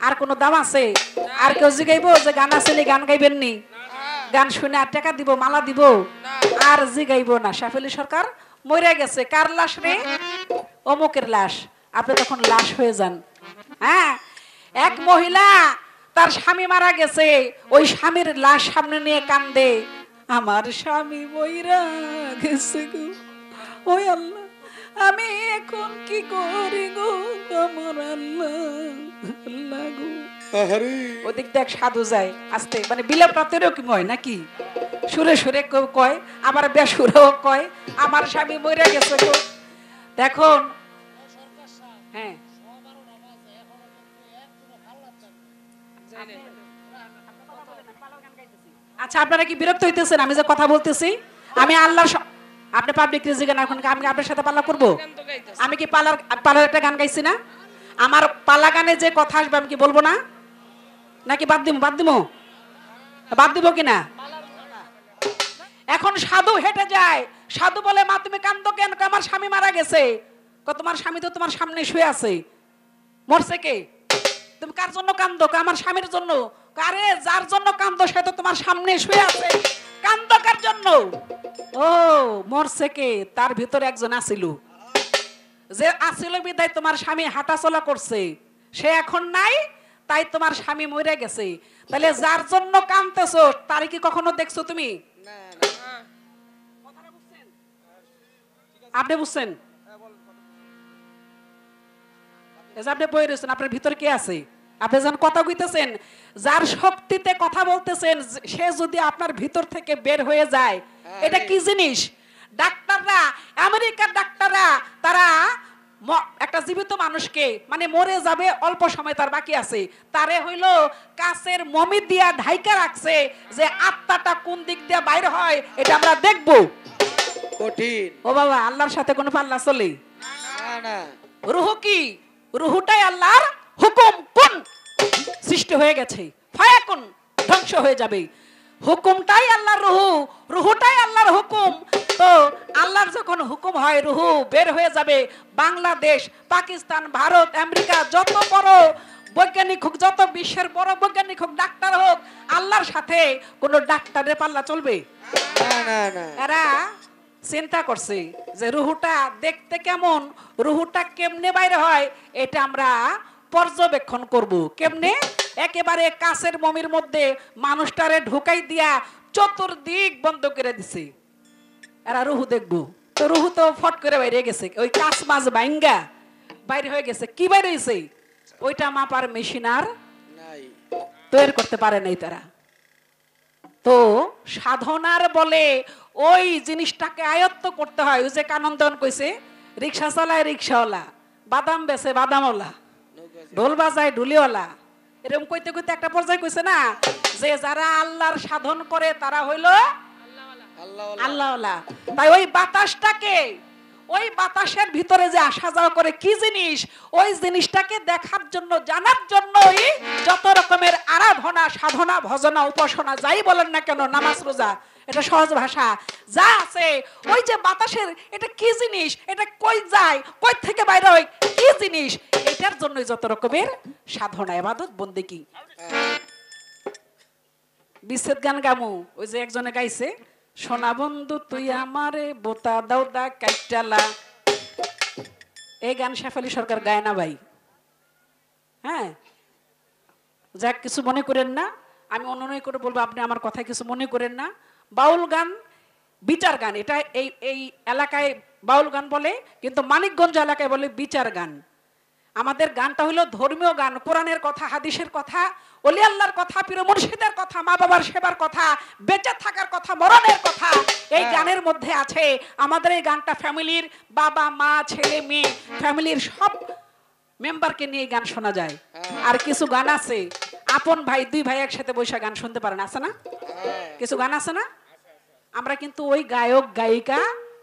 আর কোনো দাম আছে? আর কেউ জিগাইব যে গান আসলে গান গাইবেন নি? গান শুনে আর টাকা দিব, মালা দিব? আর জিগাইব না। সাফেলি সরকার মরে গেছে। কার লাশ রে? অমুকের লাশ। আপনি তখন লাশ হয়ে যান। হ্যাঁ? এক মহিলা তার স্বামী মারা গেছে। ওই স্বামীর লাশ সামনে নিয়ে কান্দে। আমার স্বামী মইরা গেছে গো। ওই আল্লাহ। আমি এখন কি করি গো? আমার আল্লাহ আল্লাহ গো। ওদিক দেখ সাধু যায় আস্তে। মানে বিলাপটা তেরকম হয় নাকি? সুরে সুরে কয় আবার বেসুরেও কয় আমার স্বামী মরে গেছে গো। দেখুন হ্যাঁ। আচ্ছা আপনারা কি বিরক্ত হইতেছেন? আমি যে কথা বলতেছি আমি আল্লাহর স- আপনি পাবলিক রিজিকে না এখন আমি আপনার সাথে পাল্লা করব? আমি কি পালার পালার একটা গান গাইছি না? আমার পালা গানে যে কথা আসবে আমি কি বলব না? নাকি বাদ দিব বাদ দিব বাদ দিব কিনা? এখন সাধু হেঁটে যায়। সাধু বলে মা তুমি কান্দো কেন? আমার স্বামী মারা গেছে। তোমার স্বামী তো তোমার সামনে শুয়ে আছে। মরছে কে? তুমি কার জন্য কান্দো? আমার স্বামীর জন্য। কয়, আরে যার জন্য কান্দো সে তো তোমার সামনে শুয়ে আছে। কান্দো কার জন্য। ও মরছে কে? তার ভিতরে একজন আসিল। যে আসিল বিদায় তোমার স্বামী হাঁটাচলা করছে। সে এখন নাই তাই তোমার স্বামী মরে গেছে। তাহলে যার জন্য কান্দতেছো তারে কি কখনো দেখছ তুমি? আপনি বুঝছেন? আপনি বই রয়েছেন আপনার ভিতরে কে আছে? আপনি যখন কথা কইতেছেন যার শক্তিতে কথা বলতেছেন সে যদি আপনার ভিতর থেকে বের হয়ে যায় এটা কি জিনিস? ডাক্তাররা আমেরিকার ডাক্তাররা তারা একটা জীবিত মানুষকে মানে মরে যাবে অল্প সময় তার বাকি আছে। তারে হইল কাছের মমি দিয়া ঢাইকা রাখছে যে আত্মাটা কোন দিক দিয়ে বাইর হয় এটা আমরা দেখব। কঠিন। ও বাবা আল্লাহর সাথে কোনো পাল্লা চলে? না না। রুহ কি? রুহুটাই আল্লাহর হুকুম কোন? সৃষ্টি হয়ে গেছে। ফায়াকুন ধ্বংস হয়ে যাবে। হুকুমটাই আল্লাহর রুহু। রুহুটাই আল্লাহর হুকুম। তো আল্লাহর যখন হুকুম হয় রুহু বের হয়ে যাবে বাংলাদেশ পাকিস্তান ভারত আমেরিকা যত বড় বৈজ্ঞানিক হোক যত বিশ্বের বড় বৈজ্ঞানিক হোক ডাক্তার হোক আল্লাহর সাথে কোনো ডাক্তারের পাল্লা চলবে? এরা চিন্তা করছে যে রুহুটা দেখতে কেমন? রুহুটা কেমনে বাইরে হয়? এটা আমরা পর্যবেক্ষণ করব। কেমনে? একেবারে কাছের মমির মধ্যে মানুষটারে ঢুকাই দিয়া চতুর্দিক বন্ধ করে দিছে। এরা রুহু দেখব। তো রুহু তো ফট করে বাইরে গেছে। ওই কাঁচ মাছ বাইঙ্গা বাইরে হয়ে গেছে। কি বাইরে হয়েছে ওইটা মাপার মেশিন আর তৈরি করতে পারে নাই তারা। তো সাধনার বলে ওই জিনিসটাকে আয়ত্ত করতে হয়। ওই যে কানন্দন কইছে রিক্সা চালায় রিক্সাওয়ালা বাদাম বেছে বাদামওয়ালা। ঢোল বাজায় ঢুলিওয়ালা। এরকম কইতে কইতে একটা পর্যায়ে কইছে না যে যারা আল্লাহর সাধন করে তারা হইল আল্লাহ আল্লাহওয়ালা। তাই ওই বাতাসটাকে ওই বাতাসের ভিতরে যে আসা যাওয়া করে কি জিনিস ওই জিনিসটাকে দেখার জন্য জানার জন্যই যত রকমের আরাধনা সাধনা ভজনা উপাসনা যাই বলেন না কেন নামাজ রোজা এটা সহজ ভাষা। যা আছে ওই যে বাতাসের এটা কি জিনিস এটা কই যায় কই থেকে বাইরে হয় কি জিনিস এটার জন্যই যত রকমের সাধনা, এবাদত বন্দেকি বিচ্ছেদ গান গামু। ওই যে একজনে গাইছে, সোনা বন্ধু, তুই আমারে বোতা দাও দা কাইটালা। এই গান শেফালি সরকার গায় না ভাই। হ্যাঁ? যাক, কিছু মনে করেন না। আমি অনুনয় করে বলব, আপনি আমার কথায় কিছু মনে করেন না। বাউল গান, বিচার গান, এটা এই এই এলাকায় বাউল গান বলে, কিন্তু মানিকগঞ্জ এলাকায় বলে বিচার গান। আমাদের গানটা হলো ধর্মীয় গান কোরআনের কথা হাদিসের কথা অলি আল্লাহর কথা পীর মুর্শিদের কথা মা বাবার সেবার কথা বেঁচে থাকার কথা মরণের কথা এই গানের মধ্যে আছে আমাদের এই গানটা ফ্যামিলির বাবা মা ছেলে মেয়ে ফ্যামিলির সব মেম্বারকে নিয়ে গান শোনা যায়। আর কিছু গান আছে আপন ভাই দুই ভাই একসাথে বসে গান শুনতে পারেন আছে না? কিছু গান আছে না? আমরা কিন্তু ওই গায়ক গায়িকা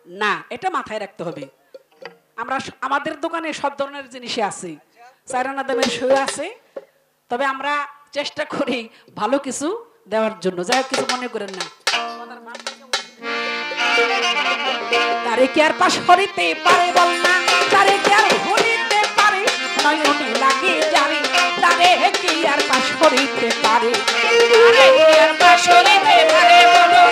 না এটা মাথায় রাখতে হবে। আমরা আমাদের দোকানে সব ধরনের জিনিসই আছে। চাইরানা দামের শো আছে। তবে আমরা চেষ্টা করি ভালো কিছু দেওয়ার জন্য। যাই কিছু মনে করেন না। তারে কি আর পাশ করিতে পারে বল না? তারে কি আর ভুলিতে পারে? নয়নে লাগে জারি তারে কি আর পাশ করিতে পারে? তারে কি আর পাশ করিতে পারে বলো?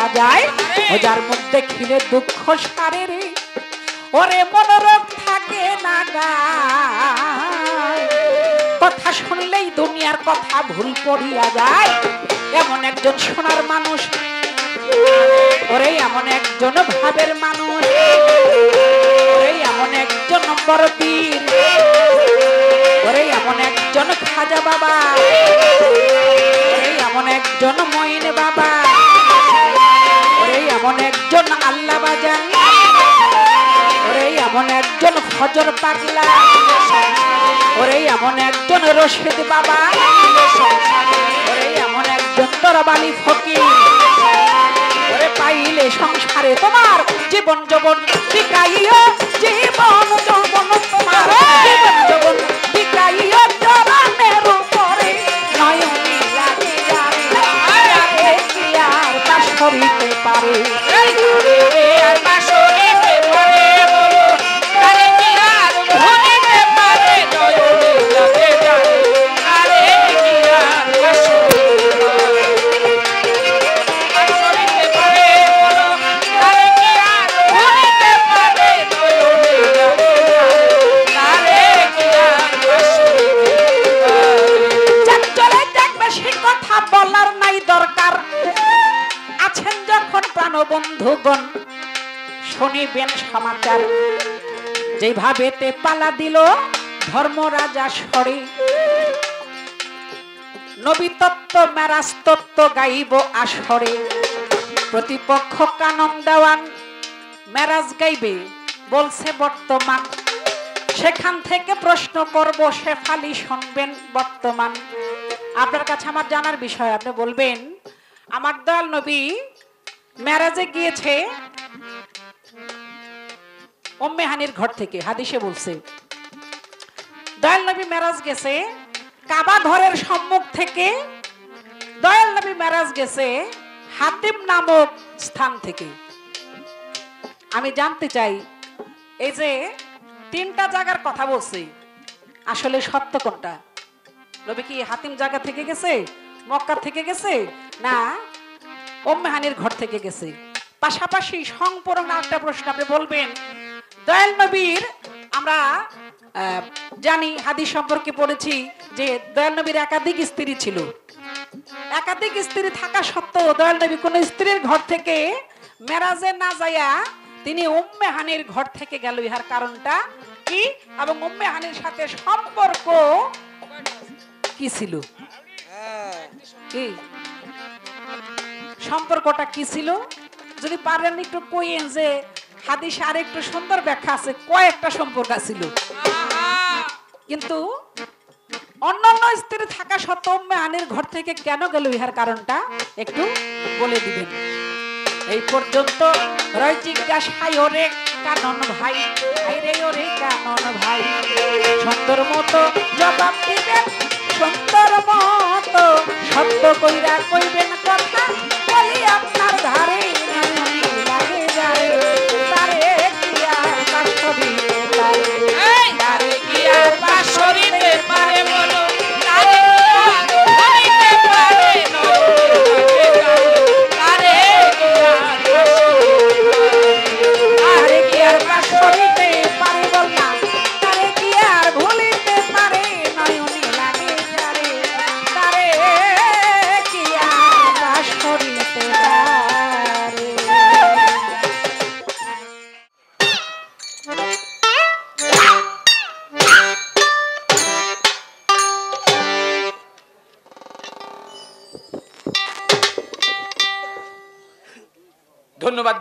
পড়িয়া যায়। ও যার মুখ দেখিলে দুঃখ সারে রে। ওরে মনোরম থাকে না গায়। কথা শুনলেই দুনিয়ার কথা ভুল পড়িয়া যায়। এমন একজন সোনার মানুষ। ওরে এমন একজন ভাবের মানুষ। ওরে এমন একজন বড় পীর ওরে এমন একজন খাজা বাবা। ওরে এমন একজন মইন বাবা। এমন একজন আল্লাহ বাজান। ওরে এমন একজন ফজর পাগলা। ওরে এমন একজন বাবা। ওরে এমন একজন ফকির। ওরে পাইলে সংসারে তোমার জীবন যৌবন বিকাইও জীবন। শুনিবেন সমাচার। যেভাবে তে পালা দিল ধর্মরাজা সরে। নবী তত্ত্ব মেরাজ তত্ত্ব গাইব আসরে। প্রতিপক্ষ কানন দেওয়ান মেরাজ গাইবে, বলছে বর্তমান। সেখান থেকে প্রশ্ন করব, শেফালি শুনবেন বর্তমান। আপনার কাছে আমার জানার বিষয়, আপনি বলবেন, আমার দয়াল নবী মেরাজে গিয়েছে অম্মেহানির ঘর থেকে, হাদিসে বলছে, দয়াল নবী মেরাজ গেছে, কাবা ঘরের সম্মুখ থেকে, দয়াল নবী মেরাজ গেছে হাতিম নামক স্থান থেকে। আমি জানতে চাই, এই যে তিনটা জায়গার কথা বলছি, আসলে সত্য কোনটা? নবী কি হাতিম জায়গা থেকে গেছে, মক্কা থেকে গেছে, না ওম্মেহানির ঘর থেকে গেছে? পাশাপাশি সংপূর্ণ একটা প্রশ্ন আপনি বলবেন দয়াল নবীর আমরা জানি, হাদিস সম্পর্কে পড়েছি যে দয়াল নবীর একাধিক স্ত্রী ছিল। একাধিক স্ত্রী থাকা সত্ত্বেও দয়াল নবী কোন স্ত্রীর ঘর থেকে মেরাজে না যাইয়া তিনি উম্মে হানির ঘর থেকে গেল। ইহার কারণটা কি এবং উম্মে হানির সাথে সম্পর্ক কি ছিল? কি? সম্পর্কটা কি ছিল? যদি পারেন একটু কইেন যে হাদিসে আর একটু সুন্দর ব্যাখ্যা আছে, কয়েকটা সম্পর্ক ছিল কিন্তু অন্যান্য স্ত্রী থাকা সত্ত্বেও মেহানের ঘর থেকে কেন গেল ইহার কারণটা একটু বলে দিবেন। এই পর্যন্ত রয় মতো জবাব কইরা কইবেন কথা, বলি আপনার ধারে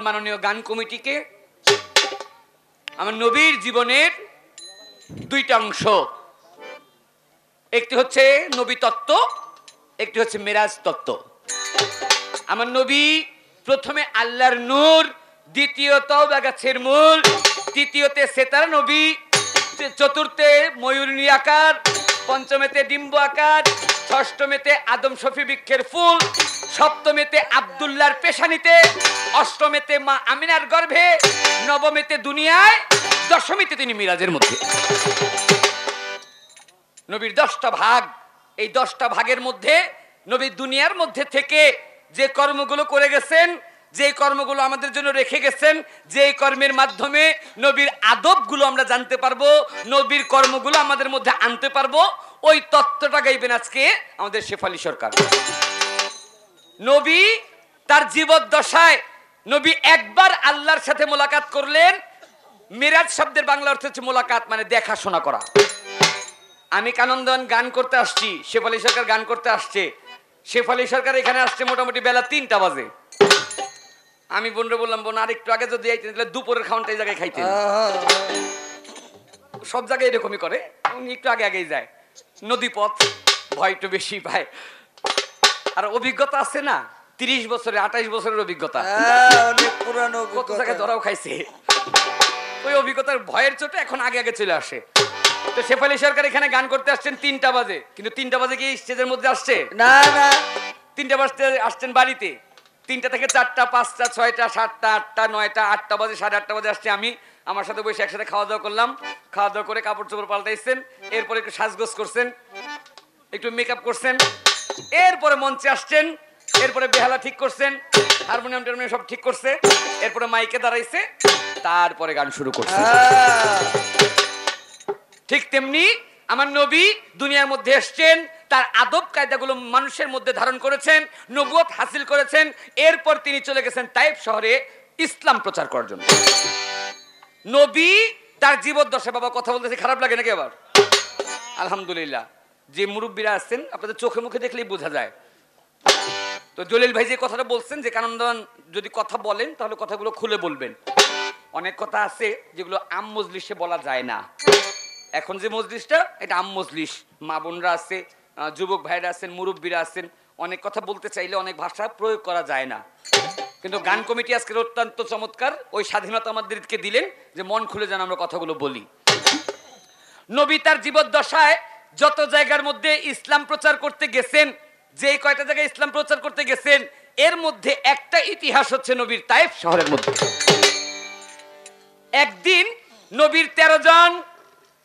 মাননীয় গান কমিটিকে আমার নবীর জীবনের দুইটা অংশ। একটি হচ্ছে নবী তত্ত্ব, একটি হচ্ছে মেরাজ তত্ত্ব। আমার নবী প্রথমে আল্লাহর নূর দ্বিতীয়ত গাছের মূল, তৃতীয়তে সেতার নবী, চতুর্থে ময়ূরী আকার পঞ্চমেতে ডিম্ব আকার, ষষ্ঠমেতে আদম শফি বৃক্ষের ফুল, সপ্তমেতে আবদুল্লাহর পেশানিতে, অষ্টমেতে মা আমিনার গর্ভে, নবমেতে দুনিয়ায়, দশমীতে তিনি মিরাজের মধ্যে। নবীর দশটা ভাগ, এই দশটা ভাগের মধ্যে নবীর দুনিয়ার মধ্যে থেকে যে কর্মগুলো করে গেছেন যে কর্মগুলো আমাদের জন্য রেখে গেছেন যে কর্মের মাধ্যমে নবীর আদবগুলো আমরা জানতে পারব, নবীর কর্মগুলো আমাদের মধ্যে আনতে পারব, ওই তত্ত্বটা গাইবেন আজকে আমাদের শেফালি সরকার। নবী তার জীবদ্দশায় নবী একবার আল্লাহর সাথে মোলাকাত করলেন। মিরাজ শব্দের বাংলা অর্থ হচ্ছে মোলাকাত মানে দেখাশোনা করা। আমি কানন্দন গান করতে আসছি, শেফালি সরকার গান করতে আসছে। শেফালি সরকার এখানে আসছে মোটামুটি বেলা তিনটা বাজে। আমি বোনরে বললাম বোন আর একটু আগে যদি আইতেন তাহলে দুপুরের খাওয়ানটা এই জায়গায় খাইতেন। সব জায়গায় এরকমই করে। উনি একটু আগে আগেই যায়। নদী পথ ভয় একটু বেশি পায়। আর অভিজ্ঞতা আছে না? তিরিশ বছরে আঠাইশ বছরের অভিজ্ঞতা। পুরানো কত জায়গায় অভিজ্ঞতা ধরাও খাইছে। ওই অভিজ্ঞতার ভয়ের চোটে এখন আগে আগে চলে আসে। তো শেফালি সরকার এখানে গান করতে আসছেন তিনটা বাজে। কিন্তু তিনটা বাজে কি স্টেজের মধ্যে আসছে? না না। তিনটা বাজতে আসছেন বাড়িতে? তিনটা থেকে চারটা পাঁচটা ছয়টা সাতটা আটটা নয়টা আটটা বাজে সাড়ে আটটা বাজে আসছে আমি। আমার সাথে বসে একসাথে খাওয়া দাওয়া করলাম। খাওয়া দাওয়া করে কাপড় চোপড় পাল্টাইছেন এরপরে একটু সাজগোজ করছেন। একটু মেকআপ করছেন। এরপরে মঞ্চে আসছেন। এরপরে বেহালা ঠিক করছেন। হারমোনিয়াম টারমোনিয়াম সব ঠিক করছে। এরপরে মাইকে দাঁড়াইছে। তারপরে গান শুরু করছে। ঠিক তেমনি আমার নবী দুনিয়ার মধ্যে এসছেন। তার আদব কায়দাগুলো মানুষের মধ্যে ধারণ করেছেন, নবুয়ত হাসিল করেছেন, এরপর তিনি চলে গেছেন তাইব শহরে ইসলাম প্রচার করার জন্য। নবী তার জীবদ্দশা বাবা কথা বলতেছে, খারাপ লাগে নাকি আবার? আলহামদুলিল্লাহ। যে মুরব্বীরা আসছেন, আপনাদের চোখে মুখে দেখলেই বোঝা যায়। তো জলিল ভাই যে কথাটা বলছেন, যে কানন্দন যদি কথা বলেন, তাহলে কথাগুলো খুলে বলবেন। অনেক কথা আছে যেগুলো আম মজলিসে বলা যায় না। এখন যে মজলিসটা, এটা আম মজলিস। মা বোনরা আছে যুবক ভাইরা আছেন, মুরব্বীরা আছেন, অনেক কথা বলতে চাইলে অনেক ভাষা প্রয়োগ করা যায় না। কিন্তু গান কমিটি আজকের অত্যন্ত চমৎকার, ওই স্বাধীনতা আমাদেরকে দিলেন যে মন খুলে যেন আমরা কথাগুলো বলি। নবী তার জীবদ্দশায় যত জায়গার মধ্যে ইসলাম প্রচার করতে গেছেন যে কয়টা জায়গায় ইসলাম প্রচার করতে গেছেন, এর মধ্যে একটা ইতিহাস হচ্ছে নবীর তাইফ শহরের মধ্যে। একদিন নবীর তেরো জন,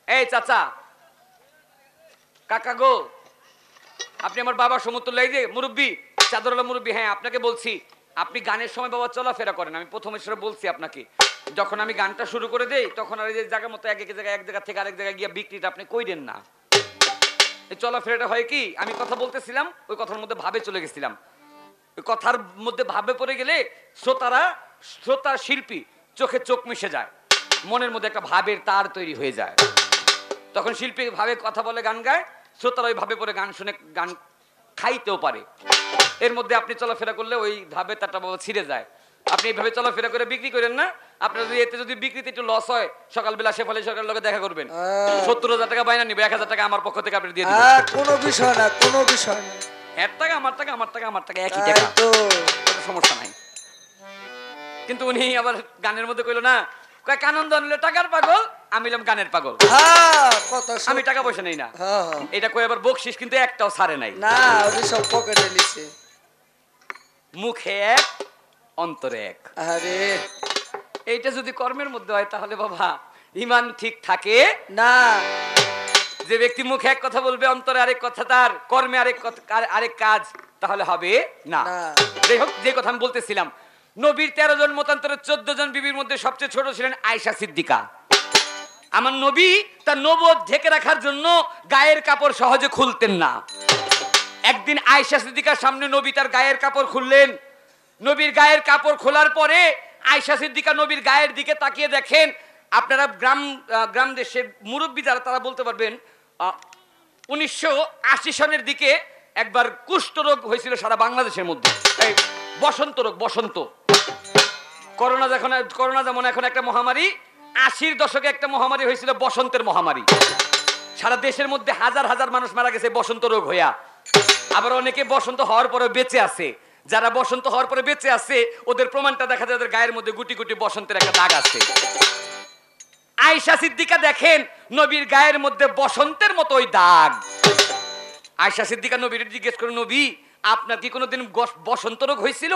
এই চাচা, কাকা গো আপনি আমার বাবা সমতুল্লাহ এই যে মুরব্বী, চাদরওয়ালা মুরব্বী হ্যাঁ আপনাকে বলছি, আপনি গানের সময় বাবা চলাফেরা করেন, আমি প্রথমে সেটা বলছি আপনাকে, যখন আমি গানটা শুরু করে দেই, তখন আর এই যে জায়গা মতো এক এক জায়গায়, এক জায়গা থেকে আরেক জায়গায় গিয়ে বিক্রিটা আপনি কইরেন না। এই চলাফেরাটা হয় কি, আমি কথা বলতেছিলাম, ওই কথার মধ্যে ভাবে চলে গেছিলাম। ওই কথার মধ্যে ভাবে পড়ে গেলে শ্রোতারা, শ্রোতা শিল্পী, চোখে চোখ মিশে যায়, মনের মধ্যে একটা ভাবের তার তৈরি হয়ে যায়। তখন শিল্পী ভাবে কথা বলে, গান গায় শ্রোতারা ওই ভাবে পরে গান শুনে গান খাইতেও পারে। এর মধ্যে আপনি চলাফেরা করলে ওই ধাবে তারটা বাবা ছিঁড়ে যায়। আপনি এইভাবে চলাফেরা করে বিক্রি করেন না আপনার যদি এতে যদি বিক্রিতে একটু লস হয় সকালবেলা শেফালি সরকারের লোকে দেখা করবেন। সত্তর হাজার টাকা বাইনা নিবে এক হাজার টাকা আমার পক্ষ থেকে আপনি দিয়ে দিবেন। কোনো বিষয় না কোনো বিষয় না। এর টাকা আমার টাকা আমার টাকা আমার টাকা একই টাকা। তো। সমস্যা নাই। কিন্তু উনি আবার গানের মধ্যে কইলো না কয় কানন্দ নিলে টাকার পাগল? আমি গানের পাগল। আমি টাকা পয়সা নেই না। এটা আবার বকশিস কিন্তু একটাও ছাড়ে নাই। না সব পকেটে নিছে। মুখে এক অন্তরে এক। আরে। এইটা যদি কর্মের মধ্যে হয় তাহলে বাবা ইমান ঠিক থাকে? না। যে ব্যক্তি মুখে এক কথা বলবে অন্তরে আরেক কথা তার কর্মে আরেক আরেক কাজ তাহলে হবে না। না। যাই হোক যে কথা আমি বলতেছিলাম নবীর তেরো জন মতান্তরে চোদ্দ জন বিবির মধ্যে সবচেয়ে ছোট ছিলেন আয়সা সিদ্দিকা। আমার নবী তার নবদ ঢেকে রাখার জন্য গায়ের কাপড় সহজে খুলতেন না। একদিন আয়সা সিদ্দিকার সামনে নবী তার গায়ের কাপড় খুললেন। নবীর গায়ের কাপড় খোলার পরে আয়সা সিদ্দিকা নবীর গায়ের দিকে তাকিয়ে দেখেন, আপনারা গ্রাম গ্রাম দেশের মুরব্বী যারা, তারা বলতে পারবেন উনিশশো আশি সনের দিকে একবার কুষ্ঠ রোগ হয়েছিল সারা বাংলাদেশের মধ্যে। বসন্ত রোগ, বসন্ত। করোনা যখন, করোনা যেমন এখন একটা মহামারী, আশির দশকে একটা মহামারী হয়েছিল বসন্তের মহামারী। সারা দেশের মধ্যে হাজার হাজার মানুষ মারা গেছে বসন্ত রোগ হইয়া। আবার অনেকে বসন্ত হওয়ার পরে বেঁচে আছে। যারা বসন্ত হওয়ার পরে বেঁচে আছে, ওদের প্রমাণটা দেখা যায়, ওদের গায়ের মধ্যে গুটি গুটি বসন্তের একটা দাগ আছে। আয়সা সিদ্দিকা দেখেন, নবীর গায়ের মধ্যে বসন্তের মতো ওই দাগ। আয়সা সিদ্দিকা নবীর জিজ্ঞেস করে, নবী, আপনার কি কোনোদিন বসন্ত রোগ হয়েছিল?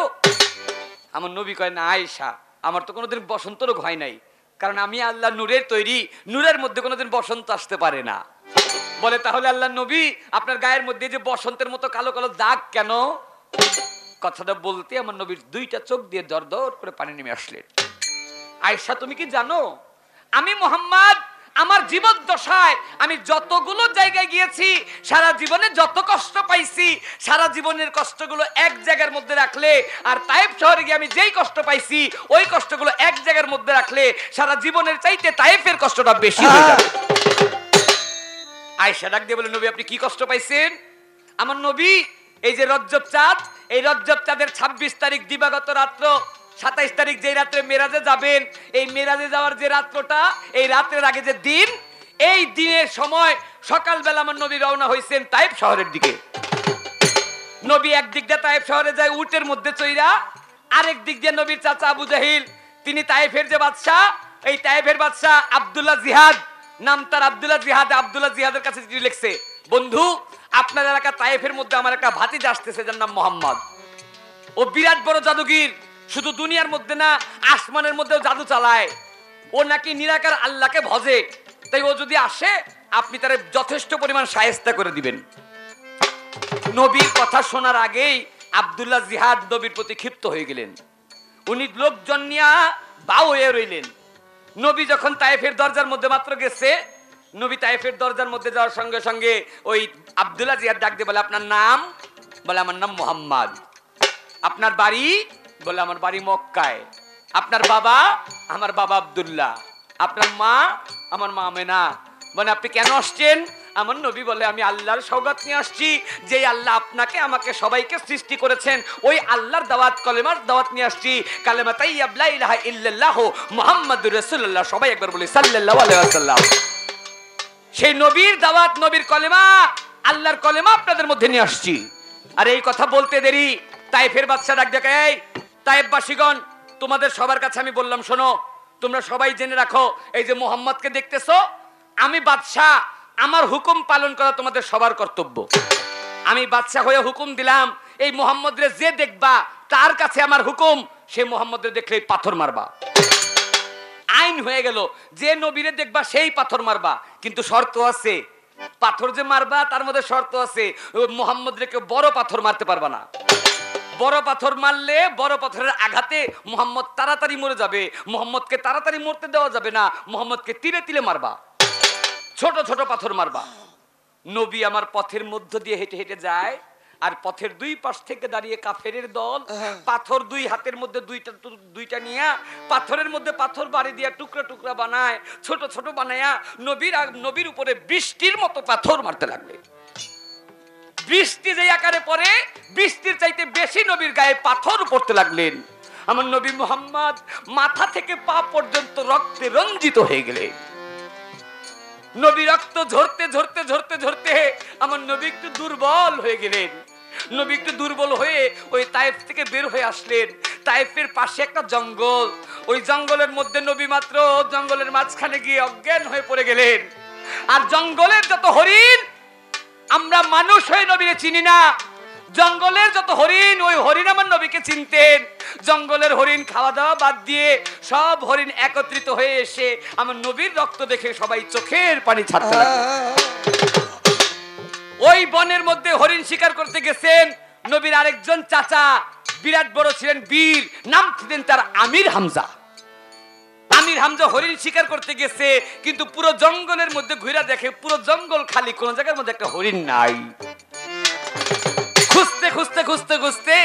আমার নবী কয়, না, আয়েশা, আমার তো কোনোদিন বসন্ত রোগ হয় নাই। কারণ আমি আল্লাহ নূরের তৈরি, নূরের মধ্যে কোনোদিন বসন্ত আসতে পারে না। বলে, তাহলে আল্লাহ নবী, আপনার গায়ের মধ্যে যে বসন্তের মতো কালো কালো দাগ কেন? কথাটা বলতে আমার নবীর দুইটা চোখ দিয়ে দর দর করে পানি নেমে আসলেন আয়েশা, তুমি কি জানো? আমি মোহাম্মদ আমার জীবন দশায় আমি যতগুলো জায়গায় গিয়েছি, সারা জীবনে যত কষ্ট পাইছি, সারা জীবনের কষ্টগুলো এক জায়গার মধ্যে রাখলে আর তাইফ শহরে গিয়ে আমি যেই কষ্ট পাইছি, ওই কষ্টগুলো এক জায়গার মধ্যে রাখলে সারা জীবনের চাইতে তাইফের কষ্টটা বেশি হয়ে যাবে। আয়সা ডাক দিয়ে বলে, নবী, আপনি কি কষ্ট পাইছেন? আমার নবী, এই যে রজ্জব চাঁদ, এই রজ্জব চাঁদের ছাব্বিশ তারিখ দিবাগত রাত্র সাতাইশ তারিখ যে রাত্রে মেরাজে যাবেন, এই মেরাজে যাওয়ার যে রাত্রটা এই রাত্রের আগে যে দিন, এই দিনের সময় সকালবেলা আমার নবী রওনা হয়েছেন তাইপ শহরের দিকে। নবী একদিক দিয়ে তাইফ শহরে যায়, উটের মধ্যে চইরা আরেক দিক দিয়ে নবীর চাচা আবু জাহিল, তিনি তাইফের যে বাদশাহ, এই তাইফের বাদশাহ আব্দুল্লাহ জিহাদ, নাম তার আব্দুল্লাহ জিহাদ, আব্দুল্লাহ জিহাদের কাছে চিঠি লিখছে, বন্ধু, আপনার এলাকা তাইফের মধ্যে আমার একটা ভাতিজ আসতেছে যার নাম মোহাম্মদ। ও বিরাট বড় জাদুগির শুধু দুনিয়ার মধ্যে না, আসমানের মধ্যেও জাদু চালায়। ও নাকি নিরাকার আল্লাহকে ভজে। তাই ও যদি আসে, আপনি তার যথেষ্ট পরিমাণ সায়স্তা করে দিবেন। নবীর কথা শোনার আগেই আবদুল্লাহ জিহাদ নবীর প্রতি ক্ষিপ্ত হয়ে গেলেন। উনি লোকজন নিয়া বাউ হয়ে রইলেন। নবী যখন তাইফের দরজার মধ্যে মাত্র গেছে, নবী তাইফের দরজার মধ্যে যাওয়ার সঙ্গে সঙ্গে ওই আব্দুল্লাহ ডাক দিয়ে বলে, আপনার নাম? বলে, আমার নাম মোহাম্মদ। আপনার বাড়ি? বলে, আমার বাড়ি মক্কায়। আপনার বাবা? আমার বাবা আব্দুল্লাহ। আপনার মা? আমার মা মেনা বলে, আপনি কেন আসছেন? আমার নবী বলে, আমি আল্লাহর সৌগাত নিয়ে আসছি। যে আল্লাহ আপনাকে, আমাকে সবাইকে সৃষ্টি করেছেন, ওই আল্লাহর দাওয়াত, কলেমার দাওয়াত নিয়ে আসছি। কালেমা তাই লা ইলাহা ইল্লাল্লাহ মুহাম্মাদুর রাসূলুল্লাহ। সবাই একবার বলি, সাল্লাল্লাহু আলাইহি সেই নবীর দাওয়াত, নবীর কলেমা, আল্লাহর কলেমা আপনাদের মধ্যে নিয়ে আসছি। আর, এই কথা বলতে দেরি। তাইফের বাদশা ডাক দেখে এই তাইফবাসীগণ তোমাদের সবার কাছে আমি বললাম, শোনো, তোমরা সবাই জেনে রাখো, এই যে মোহাম্মদকে দেখতেছো, আমি বাদশাহ, আমার হুকুম পালন করা তোমাদের সবার কর্তব্য। আমি বাদশাহ হয়ে হুকুম দিলাম, এই মোহাম্মদরে যে দেখবা, তার কাছে আমার হুকুম, সে মোহাম্মদরে দেখলেই পাথর মারবা। আইন হয়ে গেল, যে নবীরে দেখবা, সেই পাথর মারবা। কিন্তু শর্ত আছে, পাথর যে মারবা, তার মধ্যে শর্ত আছে ওই মোহাম্মদ রেখে বড় পাথর মারতে পারবা না। বড় পাথর মারলে বড় পাথরের আঘাতে মোহাম্মদ তাড়াতাড়ি মরে যাবে। মোহাম্মদকে তাড়াতাড়ি মরতে দেওয়া যাবে না। মোহাম্মদকে তিলে তিলে মারবা। ছোট ছোট পাথর মারবা। নবী আমার পথের মধ্য দিয়ে হেঁটে হেঁটে যায়। আর পথের দুই পাশ থেকে দাঁড়িয়ে কাফেরের দল পাথর দুই হাতের মধ্যে দুইটা দুইটা নিয়ে পাথরের মধ্যে পাথর বাড়ি দিয়া টুকরা টুকরা বানায়। ছোট ছোট বানায়া নবীর নবীর উপরে বৃষ্টির মতো পাথর মারতে লাগবে। বৃষ্টি যে আকারে পরে বৃষ্টির চাইতে বেশি নবীর গায়ে পাথর পড়তে লাগলেন। আমার নবী মোহাম্মদ মাথা থেকে পা পর্যন্ত রক্তে রঞ্জিত হয়ে গেলেন। নবী রক্ত ঝরতে ঝরতে ঝরতে ঝরতে আমার নবী একটু দুর্বল হয়ে গেলেন। নবী একটু দুর্বল হয়ে ওই তাইফ থেকে বের হয়ে আসলেন। তাইফের পাশে একটা জঙ্গল। ওই জঙ্গলের মধ্যে নবী মাত্র জঙ্গলের মাঝখানে গিয়ে অজ্ঞান হয়ে পড়ে গেলেন। আর জঙ্গলের যত হরিণ আমরা মানুষ হয়ে নবীরে চিনি না। জঙ্গলের যত হরিণ, ওই হরিণ আমার নবীকে চিনতেন। জঙ্গলের হরিণ খাওয়া দাওয়া বাদ দিয়ে সব হরিণ একত্রিত হয়ে এসে আমার নবীর রক্ত দেখে সবাই চোখের পানি ছাড়তে ওই বনের মধ্যে হরিণ শিকার করতে গেছেন নবীর আরেকজন চাচা। বিরাট বড় ছিলেন বীর, নাম ছিলেন তার আমির হামজা। আমির হামজা হরিণ শিকার করতে গেছে, কিন্তু পুরো জঙ্গলের মধ্যে ঘুরে দেখে পুরো জঙ্গল খালি, কোন জায়গার মধ্যে একটা হরিণ নাই। খুঁজতে খুঁজতে খুঁজতে খুঁজতে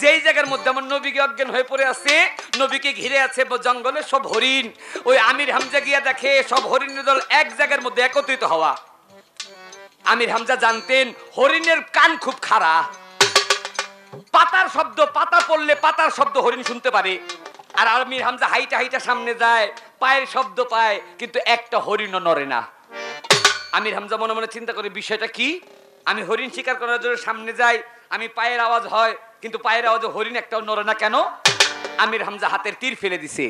যেই জায়গার মধ্যে আমার নবীকে অজ্ঞান হয়ে পড়ে আছে, নবীকে ঘিরে আছে জঙ্গলে সব হরিণ। ওই আমির হামজা গিয়া দেখে সব হরিণের দল এক জায়গার মধ্যে একত্রিত হওয়া। আমির হামজা জানতেন, হরিণের কান খুব খাড়া। পাতার শব্দ, পাতা পড়লে পাতার শব্দ হরিণ শুনতে পারে। আর আমির হামজা হাইটা হাইটা সামনে যায়, পায়ের শব্দ পায়, কিন্তু একটা হরিণও নড়ে না। আমির হামজা মনে মনে চিন্তা করে, বিষয়টা কি? আমি হরিণ শিকার করার জন্য সামনে যাই, আমি পায়ের আওয়াজ হয়, কিন্তু পায়ের আওয়াজে হরিণ একটাও নড়ে না কেন? আমির হামজা হাতের তীর ফেলে দিছে।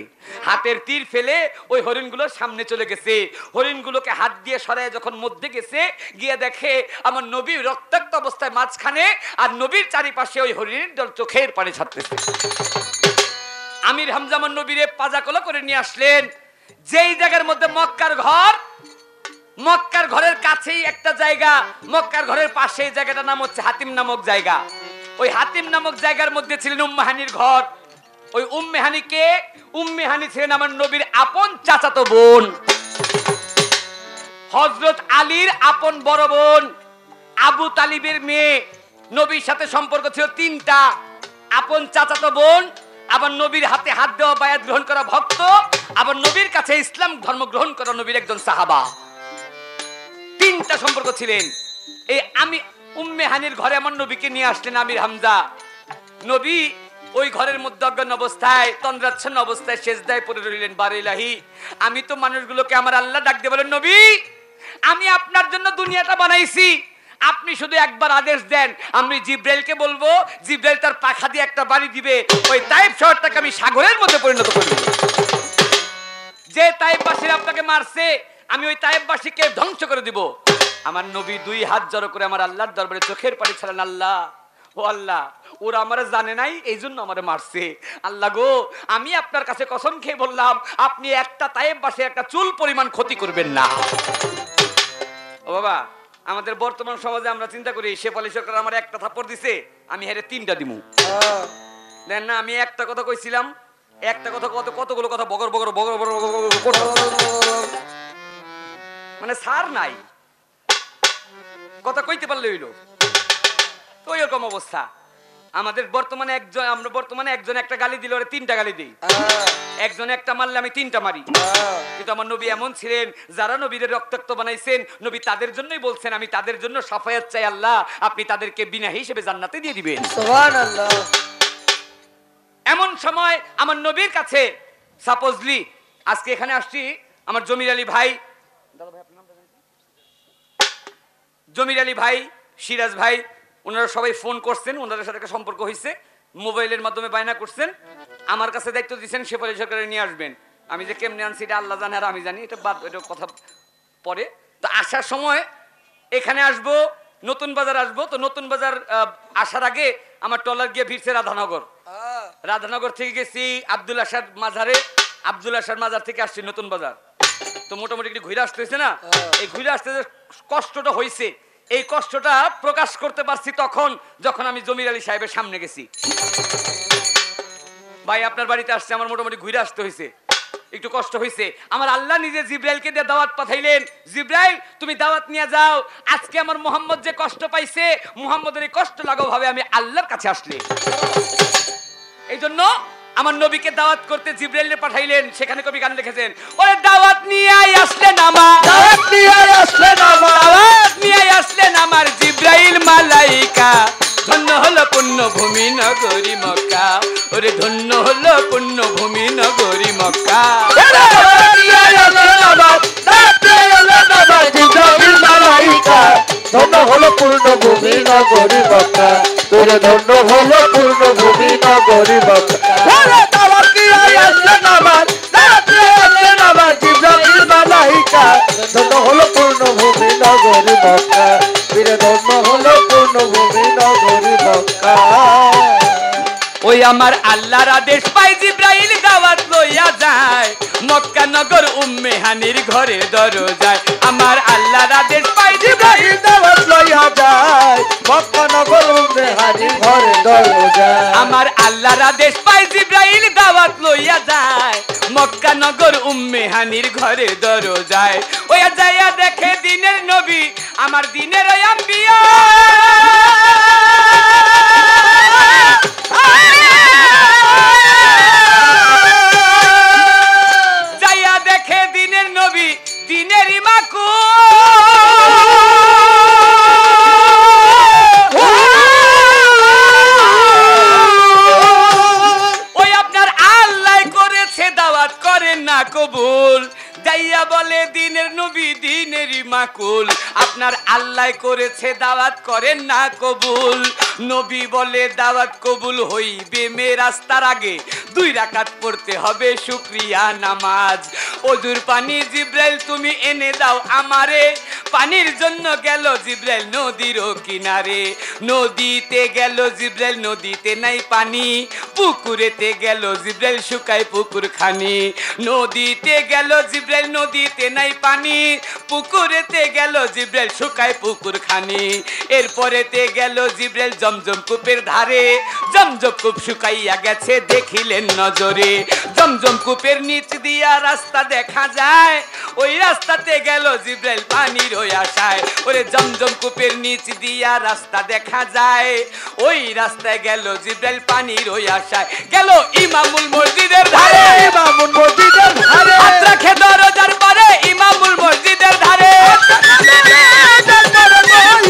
হাতের তীর ফেলে ওই হরিণগুলোর সামনে চলে গেছে। হরিণগুলোকে হাত দিয়ে সরায় যখন মধ্যে গেছে, গিয়ে দেখে আমার নবী রক্তাক্ত অবস্থায় মাঝখানে আর নবীর চারিপাশে ওই হরিণের দল চোখের পানি ছাড়তেছে। আমির হামজা আমার নবীরে পাজাকলা করে নিয়ে আসলেন। যেই জায়গার মধ্যে মক্কার ঘর, মক্কার ঘরের কাছেই একটা জায়গা, মক্কার ঘরের পাশে জায়গাটার নাম হচ্ছে হাতিম নামক জায়গা। ওই হাতিম নামক জায়গার মধ্যে ছিলেন উম্মাহানির ঘর। ওই উম্মেহানিকে উম্মেহানি ছিলেন আমার নবীর আপন চাচাতো বোন। হজরত আলীর আপন বড় বোন, আবু তালিবের মেয়ে। নবীর সাথে সম্পর্ক ছিল তিনটা। আপন চাচাতো বোন আবার নবীর হাতে হাত দেওয়া বায়াত গ্রহণ করা ভক্ত, আবার নবীর কাছে ইসলাম ধর্ম গ্রহণ করা নবীর একজন সাহাবা। তিনটা সম্পর্ক ছিলেন। এই আমি উম্মে হানির ঘরে আমার নবীকে নিয়ে আসলেন আমির হামজা। নবী ওই ঘরের মধ্যে অজ্ঞান অবস্থায়, তন্দ্রাচ্ছন্ন অবস্থায় শেষদায় পড়ে রইলেন বারেলাহি আমি তো মানুষগুলোকে আমার আল্লাহ ডাক দিয়ে বলেন, নবী, আমি আপনার জন্য দুনিয়াটা বানাইছি। আপনি শুধু একবার আদেশ দেন, আমি জিব্রাইলকে বলব, জিব্রাইল তার পাখা দিয়ে একটা বাড়ি দিবে, ওই তাইপ শহরটাকে আমি সাগরের মধ্যে পরিণত করে দেবো যে তাইববাসীরা আপনাকে মারছে, আমি ওই তাইববাসীকে ধ্বংস করে দিব। আমার নবী দুই হাত জড়ো করে আমার আল্লাহর দরবারে চোখের পানি ছাড়েন, আল্লাহ, ও আল্লাহ, ওরা আমারে জানে নাই এই জন্য আমারে মারছে। আল্লাহ গো, আমি আপনার কাছে কসম খেয়ে বললাম, আপনি একটা তাইববাসী একটা চুল পরিমাণ ক্ষতি করবেন না। ও বাবা আমাদের বর্তমান সমাজে আমরা চিন্তা করি সে শেফালি সরকার আমার একটা থাপ্পড় দিছে আমি হেরে তিনটা দিব হ্যাঁ। দেন না আমি একটা কথা কইছিলাম একটা কথা কত কতগুলো কথা বগর বগর বগর বগর মানে সার নাই কথা কইতে পারলে হইল তো এরকম অবস্থা আমাদের বর্তমানে একজন আমরা বর্তমানে একজন একটা গালি দিলে ওরে তিনটা গালি দিই। একজন একটা মারলে আমি তিনটা মারি। কিন্তু আমার নবী এমন ছিলেন যারা নবীদের রক্তাক্ত বানাইছেন নবী তাদের জন্যই বলছেন আমি তাদের জন্য সাফায়াত চাই আল্লাহ আপনি তাদেরকে বিনা হিসেবে জান্নাতে দিয়ে দিবেন। এমন সময় আমার নবীর কাছে সাপোজলি আজকে এখানে আসছি আমার জমির আলী ভাই জমির আলী ভাই সিরাজ ভাই ওনারা সবাই ফোন করছেন ওনাদের সাথে একটা সম্পর্ক হয়েছে মোবাইলের মাধ্যমে বায়না করছেন। আমার কাছে দায়িত্ব দিচ্ছেন শেফালি সরকারে নিয়ে আসবেন। আমি যে কেমনে আনছি এটা আল্লাহ জানে আর আমি জানি এটা বাদ এটা কথা পরে। তো আসার সময় এখানে আসব নতুন বাজার আসব। তো নতুন বাজার আসার আগে আমার টলার গিয়ে ভিড়ছে রাধানগর। রাধানগর থেকে গেছি আব্দুল আসাদ মাজারে আব্দুল আসাদ মাজার থেকে আসছি নতুন বাজার। তো মোটামুটি একটু ঘুরে আসতে হয়েছে না এই ঘুরে আসতে কষ্টটা হয়েছে এই কষ্টটা প্রকাশ করতে পারছি তখন যখন আমি জমির আলী সাহেবের সামনে গেছি। ভাই, আপনার বাড়িতে আসছে, আমার মোটামুটি ঘুরে আসতে হয়েছে। একটু কষ্ট হয়েছে। আমার আল্লাহ নিজে জিব্রাইলকে দিয়ে দাওয়াত পাঠাইলেন। জিব্রাইল, তুমি দাওয়াত নিয়ে যাও। আজকে আমার মোহাম্মদ যে কষ্ট পাইছে, মোহাম্মদের এই কষ্ট লাগাও ভাবে আমি আল্লাহর কাছে আসলে। এই জন্য আমার নবীকে দাওয়াত করতে জিব্রাইলে পাঠাইলেন সেখানে কবি গান লিখেছেন ওরে দাওয়াত নিয়ে আসলেন আমার। দাওয়াত নিয়ে আসলেন আমার। দাওয়াত নিয়ে আসলেন আমার জিব্রাইল মালাইকা। ধন্য হলো পুণ্য ভূমি নগরী মক্কা। ওরে ধন্য হলো পুণ্য ভূমি নগরী মক্কা। দাওয়াত নিয়ে আসলেন আমার। দাওয়াত নিয়ে আসলেন আমার জিব্রাইল মালাইকা। ধন্য হলো পূর্ণ ভূমি নগরী মক্কা তোর ধন্য হলো পূর্ণ ভূমি নগরী মালাইকা। ধন্য হলো পূর্ণ ভূমি নগরী মক্কা ধন্য হলো পূর্ণ ভূমি নগরী মক্কা ওই আমার আল্লাহর আদেশ পাই জিব্রাইল দাওয়াত লইয়া যায়। মক্কা নগর উম্মে হানির ঘরে দরজায়। আমার আল্লাহর আদেশ পাই জিব্রাইল দাওয়াত লইয়া যায়। মক্কা নগর উম্মে হানি ঘরে দরজায়। আমার আল্লাহর আদেশ পাই জিব্রাইল দাওয়াত লইয়া যায়। মক্কা নগর উম্মে হানির ঘরে দরজায়। ওয়া যাইয়া দেখে দিনের নবী, আমার দিনের আম্বিয়া। কবুল। যাইয়া বলে, দিনের নবী, দিনেরই মাকুল। আপনার আল্লাহ করেছে, দাওয়াত করেন না কবুল। নবী বলে, দাওয়াত কবুল হইবে মে রাস্তার আগে। দুই রাকাত পড়তে হবে, শুক্রিয়া নামাজ। অজুর পানি, জিব্রাইল, তুমি এনে দাও আমারে। পানির জন্য গেল জিব্রাইল নদীর কিনারে। নদীতে গেল জিব্রাইল, নদীতে নাই পানি। পুকুরেতে গেল জিব্রাইল শুকায় পুকুর খানি নদীতে গেল জিব্রাইল, নদীতে নাই পানি। পুকুরেতে গেল জিব্রাইল, শুকায় পুকুর খানি এরপরেতে গেল জিব্রাইল জমজম কূপের ধারে। জমজম কূপ শুকাইয়া গেছে দেখিলেন নজরে। জমজম কূপের নিচ দিয়া রাস্তা দেখা যায়। ওই রাস্তাতে গেল জিব্রাইল পানির ওই আশায়। ওরে জমজম কূপের নিচ দিয়া রাস্তা দেখা যায়। ওই রাস্তায় গেল জিব্রাইল পানির ওই আশায় গেল ইমামুল মসজিদের ধারে। ইমামুল মসজিদের ধারে। হাত রাখে দরজার পারে ইমামুল মসজিদের ধারে।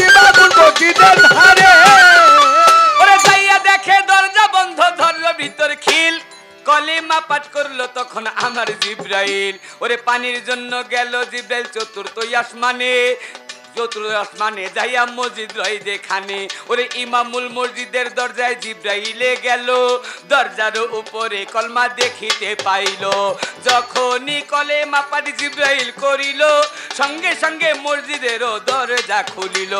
ইমামুল মসজিদের ধারে। ওরে যাইয়া দেখে দরজা বন্ধ ধরলো ভিতর খিল। কলিমা পাঠ করল তখন আমার জিব্রাইল। ওরে পানির জন্য গেল জিব্রাইল চতুর্থ আসমানে। আসমানে যাইয়া মসজিদ ওরে ইমামুল মসজিদের দরজায় গেল, দরজার উপরে কলমা সঙ্গে সঙ্গে দরজা খুলিল।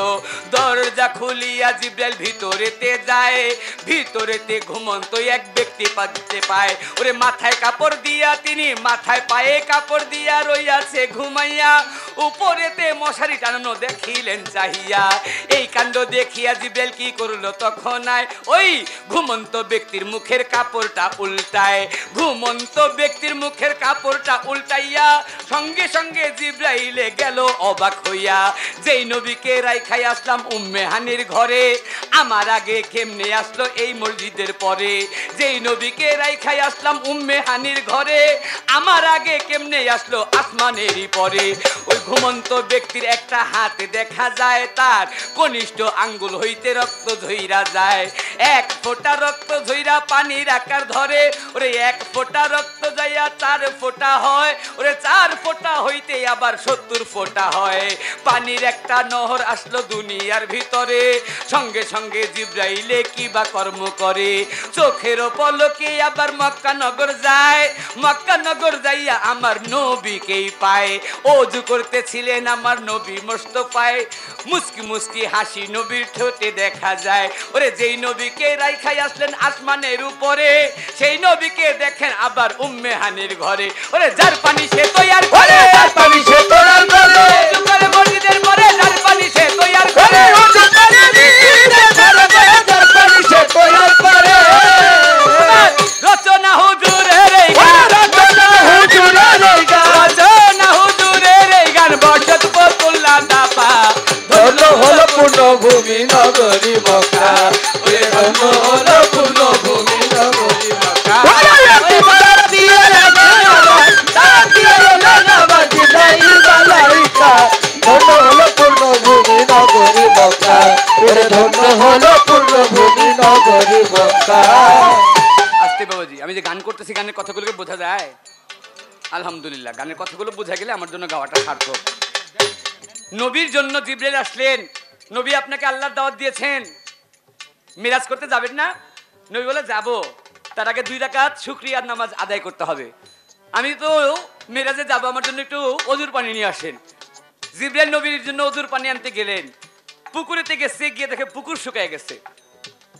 দরজা খুলিয়া জিব্রাইল ভিতরেতে যায়, ভিতরেতে ঘুমন্ত এক ব্যক্তি পাচ্ছে পায়। ওরে মাথায় কাপড় দিয়া তিনি মাথায় পায়ে কাপড় দিয়া রইয়াছে, ঘুমাইয়া উপরেতে মশারি টানানো দেখিলেন চাহিয়া। এই কাণ্ড দেখিয়া জিব্রাইল কি করল? তখন ওই ঘুমন্ত ব্যক্তির মুখের কাপড়টা উল্টায়। ঘুমন্ত ব্যক্তির মুখের কাপড়টা উল্টাইয়া সঙ্গে সঙ্গে জিব্রাইলে গেল অবাক হইয়া। যেই নবীকে রাইখাই আসলাম উম্মে হানির ঘরে, আমার আগে কেমনে আসলো এই মসজিদের পরে? যেই নবীকে রাইখাই আসলাম উম্মে হানির ঘরে, আমার আগে কেমনে আসলো আসমানেরই পরে? ওই ঘুমন্ত ব্যক্তির একটা হাত দেখা যায় তার। কনিষ্ঠ আঙ্গুল হইতে রক্ত ধইরা যায়। এক ফোঁটা রক্ত ধইরা পানির আকার ধরে। ওরে এক ফোঁটা রক্ত যাইয়া চার ফোঁটা হয়। ওরে চার ফোঁটা হইতে আবার সত্তর ফোঁটা হয়। পানির একটা নহর আসলো দুনিয়ার ভিতরে। সঙ্গে সঙ্গে জিব্রাইলে কি বা কর্ম করে? চোখের পলকে আবার মক্কা নগর যায়। মক্কা নগর যাইয়া আমার নবীকেই পায়। অজু করতেছিলেন আমার নবী মোস্তফায় মুস্কি মুস্কি হাসি নবীর ঠোঁটে দেখা যায়। ওরে যেই নবীকে রাইখাই আসলেন আসমানের উপরে সেই নবীকে দেখেন আবার উম্মে হানির ঘরে। ওরে যার পানি সে তৈয়ার করে। যার পানি সে তো আর ঘরে মসজিদের পরে যার গানের কথাগুলো বোঝা গেলে আমার জন্য গাওয়াটা সার্থক। নবীর জন্য জিব্রাইল আসলেন। নবী আপনাকে আল্লাহর দাওয়াত দিয়েছেন। মিরাজ করতে যাবেন না। নবী বলে, যাব। তার আগে দুই রাকাত শুক্রিয়ার নামাজ আদায় করতে হবে। আমি তো মিরাজে যাব, আমার জন্য একটু অজুর পানি নিয়ে আসেন। জিব্রাইল নবীর জন্য অজুর পানি আনতে গেলেন। পুকুরেতে গেছে, গিয়ে দেখে পুকুর শুকায় গেছে।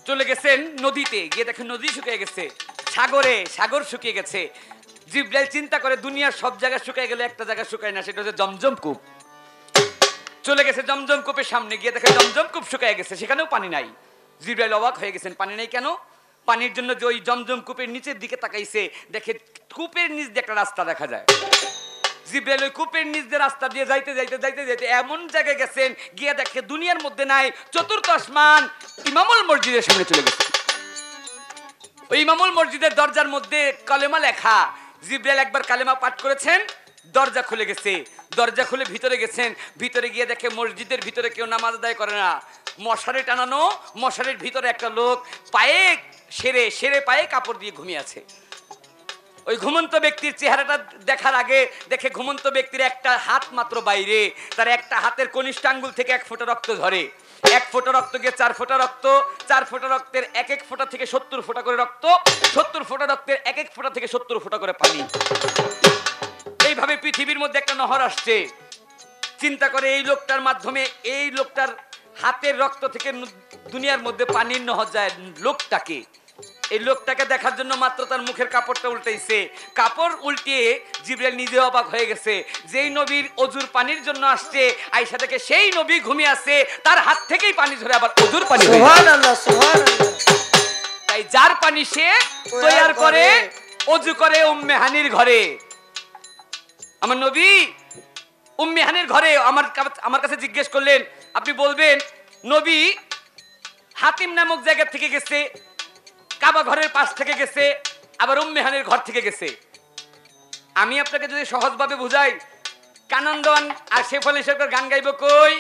চলে গেছেন নদীতে, গিয়ে দেখেন নদী শুকিয়ে গেছে। সাগরে সাগর শুকিয়ে গেছে। জিব্রাইল চিন্তা করে দুনিয়ার সব জায়গা শুকায় গেলে একটা জায়গা শুকায় না, সেটা হচ্ছে জমজম কূপ। চলে গেছে জমজম কূপের সামনে, গিয়ে দেখে জমজম কূপ শুকিয়ে গেছে, সেখানেও পানি নাই। জিব্রাইল অবাক হয়ে গেছেন, পানি নেই কেন? পানির জন্য যে ওই জমজম কূপের নিচের দিকে তাকাইছে, দেখে কূপের নিচ দিয়ে একটা রাস্তা দেখা যায়। জিব্রাইল ওই কূপের নিচ দিয়ে রাস্তা দিয়ে যাইতে যাইতে যাইতে যাইতে এমন জায়গায় গেছেন, গিয়ে দেখে দুনিয়ার মধ্যে নাই, চতুর্থ আসমান ইমামুল মসজিদের সামনে চলে গেছে। ওই ইমামুল মসজিদের দরজার মধ্যে কলেমা লেখা জিব্রাইল একবার কালেমা পাঠ করেছেন, দরজা খুলে গেছে। দরজা খুলে ভিতরে গেছেন। ভিতরে গিয়ে দেখে মসজিদের ভিতরে কেউ নামাজ আদায় করে না। মশারি টানানো, মশারির ভিতরে একটা লোক পায়ে সেরে সেরে পায়ে কাপড় দিয়ে ঘুমিয়ে আছে। ওই ঘুমন্ত ব্যক্তির চেহারাটা দেখার আগে দেখে ঘুমন্ত ব্যক্তির একটা হাত মাত্র বাইরে। তার একটা হাতের কনিষ্ঠ আঙ্গুল থেকে এক ফোঁটা রক্ত ঝরে। এক ফোঁটা রক্ত গিয়ে চার ফোঁটা রক্ত, চার ফোঁটা রক্তের এক এক ফোঁটা থেকে সত্তর ফোঁটা করে রক্ত, সত্তর ফোঁটা রক্তের এক এক ফোঁটা থেকে সত্তর ফোঁটা করে পানি। এইভাবে পৃথিবীর মধ্যে একটা নহর আসছে। চিন্তা করে এই লোকটার মাধ্যমে, এই লোকটার হাতের রক্ত থেকে দুনিয়ার মধ্যে পানির নহর যায় লোকটাকে। এই লোকটাকে দেখার জন্য মাত্র তার মুখের কাপড়টা উল্টাইছে। কাপড় উল্টিয়ে জিব্রাইল নিজে অবাক হয়ে গেছে। যেই নবীর অজুর পানির জন্য আসছে আইসা থেকে সেই নবী ঘুমিয়ে আছে। তার হাত থেকেই পানি ঝরে আবার অজুর পানি তাই যার পানি সে তৈয়ার করে অজু করে উম্মে হানির ঘরে। আমার নবী উম্মে হানির ঘরে আমার আমার কাছে জিজ্ঞেস করলেন আপনি বলবেন নবী হাতিম নামক জায়গা থেকে গেছে কাবা ঘরের পাশ থেকে গেছে, আবার উম্মে হানির ঘর থেকে গেছে। আমি আপনাকে যদি সহজভাবে বুঝাই কানন্দন আর শেফ আলী সরকার গান গাইব কই?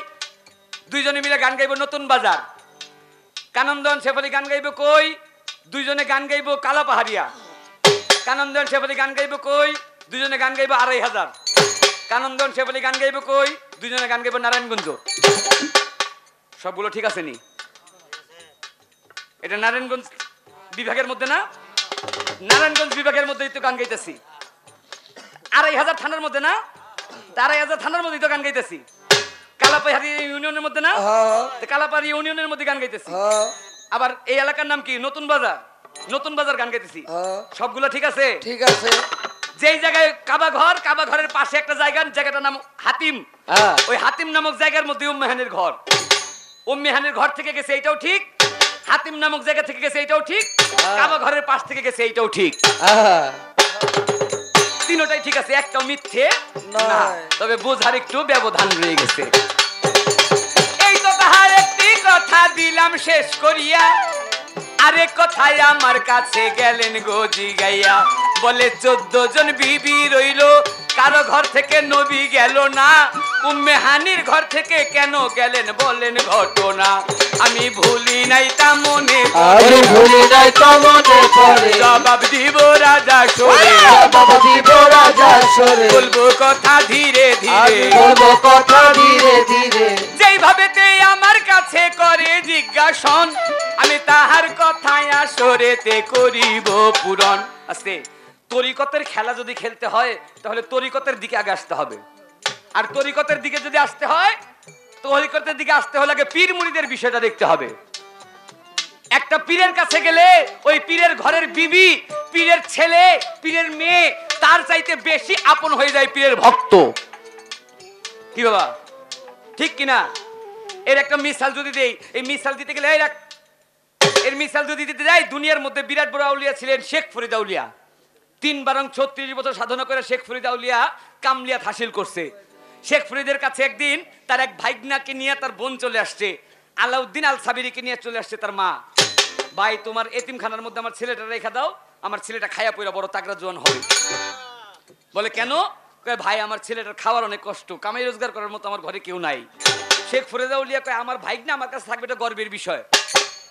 দুইজনে মিলে গান গাইব নতুন বাজার। কানন্দন শেফালি গান গাইব কই? দুইজনে গান গাইব কালা পাহাড়িয়া। কানন্দন শেফালি গান গাইব কই? দুইজনে গান গাইব আড়াই হাজার। কানন্দন শেফালি গান গাইব কই? দুইজনে গান গাইব নারায়ণগঞ্জ। সবগুলো ঠিক আছে নি? এটা নারায়ণগঞ্জ বিভাগের মধ্যে না? নারায়ণগঞ্জ বিভাগের মধ্যেই তো গান গাইতেছি। আড়াই হাজার থানার মধ্যে না? আড়াই হাজার থানার মধ্যেই তো গান গাইতেছি। কালাপাহাড়ি ইউনিয়নের মধ্যে না? হ্যাঁ তো ইউনিয়নের মধ্যে গান গাইতেছি। হ্যাঁ। আবার এই এলাকার নাম কি? নতুন বাজার। নতুন বাজার গান গাইতেছি। হ্যাঁ। সবগুলো ঠিক আছে? ঠিক আছে। যেই জায়গায় কাবা ঘর কাবা ঘরের পাশে একটা জায়গা জায়গাটার নাম হাতিম। হ্যাঁ। ওই হাতিম নামক জায়গার মধ্যে উম্মেহানের ঘর। উম্মেহানের ঘর থেকে গেছে এটাও ঠিক। হাতিম নামক জায়গা থেকে গেছে এইটাও ঠিক। কাবা ঘরের পাশ থেকে গেছে এইটাও ঠিক। হ্যাঁ। তিনোটাই ঠিক আছে একটাও মিথ্যে না। তবে বোঝার একটু ব্যবধান রয়ে গেছে। এই তো তাহার একটি কথা দিলাম শেষ করিয়া। আরেক কথায় আমার কাছে গেলেন গোজি গাইয়া বলে চোদ্দ জন বিবি রইল কারও ঘর থেকে নবী গেল না। উম্মে হানির ঘর থেকে কেন গেলেন বলেন ঘটনা। আমি ভুলি নাই তা মনে আমি ভুলি নাই তো মনে পড়ে। জবাব দিব রাজা সরে। বাবা দিব রাজা সরে। বলব কথা ধীরে ধীরে। বলব কথা ধীরে ধীরে। যেইভাবে তে আমার কাছে করে জিজ্ঞাসন আমি তাহার কথায় আসরেতে করিব পূরণ। আস্তে। তরিকতের খেলা যদি খেলতে হয়, তাহলে তরিকতের দিকে আগে আসতে হবে। আর তরিকতের দিকে যদি আসতে হয়, তরিকতের দিকে আসতে হলে আগে পীর মুড়িদের বিষয়টা দেখতে হবে। একটা পীরের কাছে গেলে ওই পীরের ঘরের বিবি, পীরের ছেলে, পীরের মেয়ে, তার চাইতে বেশি আপন হয়ে যায় পীরের ভক্ত। কি বাবা? ঠিক কিনা এর একটা মিসাল যদি দেই, এই মিসাল দিতে গেলে। এর মিসাল যদি দিতে যাই, দুনিয়ার মধ্যে বিরাট বড় আউলিয়া ছিলেন শেখ ফরিদ আউলিয়া। তিন বারং ছত্রিশ বছর সাধনা করে শেখ ফরিদ আউলিয়া কামলিয়াত হাসিল করছে। শেখ ফরিদের কাছে একদিন তার এক ভাইগনাকে নিয়ে তার বোন চলে আসছে। আলাউদ্দিন আল সাবিরিকে নিয়ে চলে আসছে তার মা। ভাই, তোমার এতিমখানার মধ্যে আমার ছেলেটা রেখা দাও, আমার ছেলেটা খায়া পইরা বড় তাগড়া জোয়ান হবে। বলে, কেন? ভাই, আমার ছেলেটার খাওয়ার অনেক কষ্ট, কামাই রোজগার করার মতো আমার ঘরে কেউ নাই। শেখ ফরিদা উলিয়া কয়, আমার ভাই না আমার কাছে থাকবে, এটা গর্বের বিষয়।